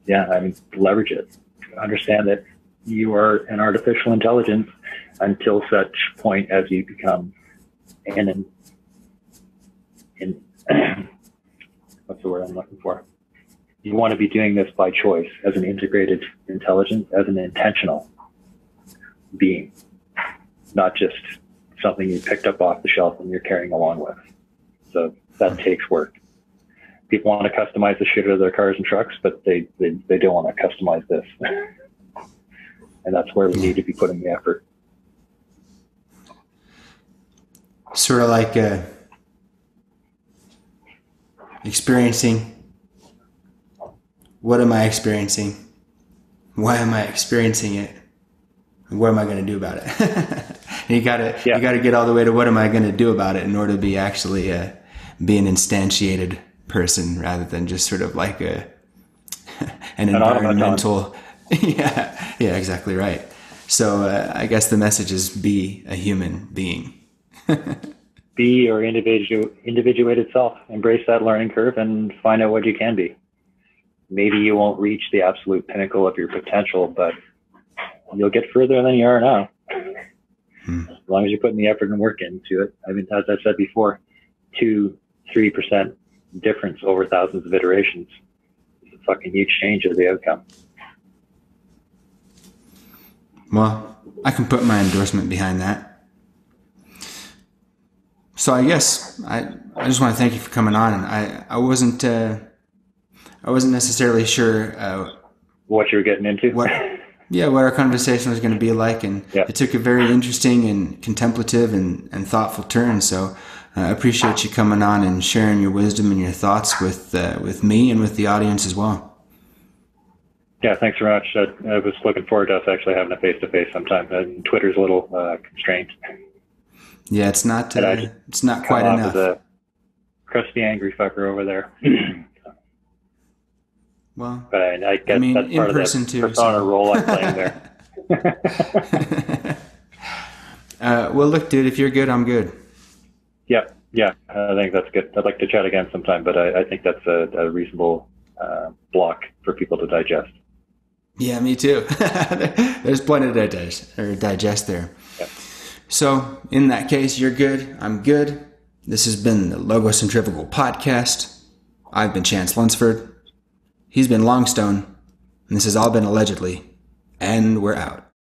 yeah, I mean, leverage it. Understand that you are an artificial intelligence until such point as you become an in, in what's the word I'm looking for? You want to be doing this by choice as an integrated intelligence, as an intentional being, not just something you picked up off the shelf and you're carrying along with. So that takes work. People want to customize the shit out of their cars and trucks, but they, they, they don't want to customize this. and that's where we need to be putting the effort. Sort of like uh, experiencing what am I experiencing? Why am I experiencing it? What am I going to do about it? you got to Yeah. you got to get all the way to what am I going to do about it in order to be actually a be an instantiated person rather than just sort of like a an automaton. environmental. yeah, yeah, exactly right. So uh, I guess the message is be a human being. Be your individual, individuated self. Embrace that learning curve and find out what you can be. Maybe you won't reach the absolute pinnacle of your potential, but you'll get further than you are now. Hmm. As long as you're putting the effort and work into it. I mean, as I said before, two, three percent difference over thousands of iterations. It's a fucking huge change of the outcome. Well, I can put my endorsement behind that. So I guess I, I just want to thank you for coming on. I, I wasn't uh, I wasn't necessarily sure uh, What you were getting into. what yeah what our conversation was going to be like, and Yeah. it took a very interesting and contemplative and, and thoughtful turn. So uh, I appreciate you coming on and sharing your wisdom and your thoughts with uh, with me and with the audience as well. Yeah, thanks very much. I, I was looking forward to us actually having a face to face sometime. And Twitter's a little uh, constrained. Yeah, it's not uh, it's not quite enough. crusty, angry fucker over there. well, but I, I guess mean, that's in part of person the too, persona so- role I'm playing there. uh, well, look, dude, if you're good, I'm good. yeah, yeah, I think that's good. I'd like to chat again sometime, but I, I think that's a, a reasonable uh, block for people to digest. Yeah, me too. There's plenty to digest or digest there. Yeah. So, in that case, you're good. I'm good. This has been the Logocentrifugal podcast. I've been Chance Lunsford. He's been Longstone, and this has all been allegedly. And we're out.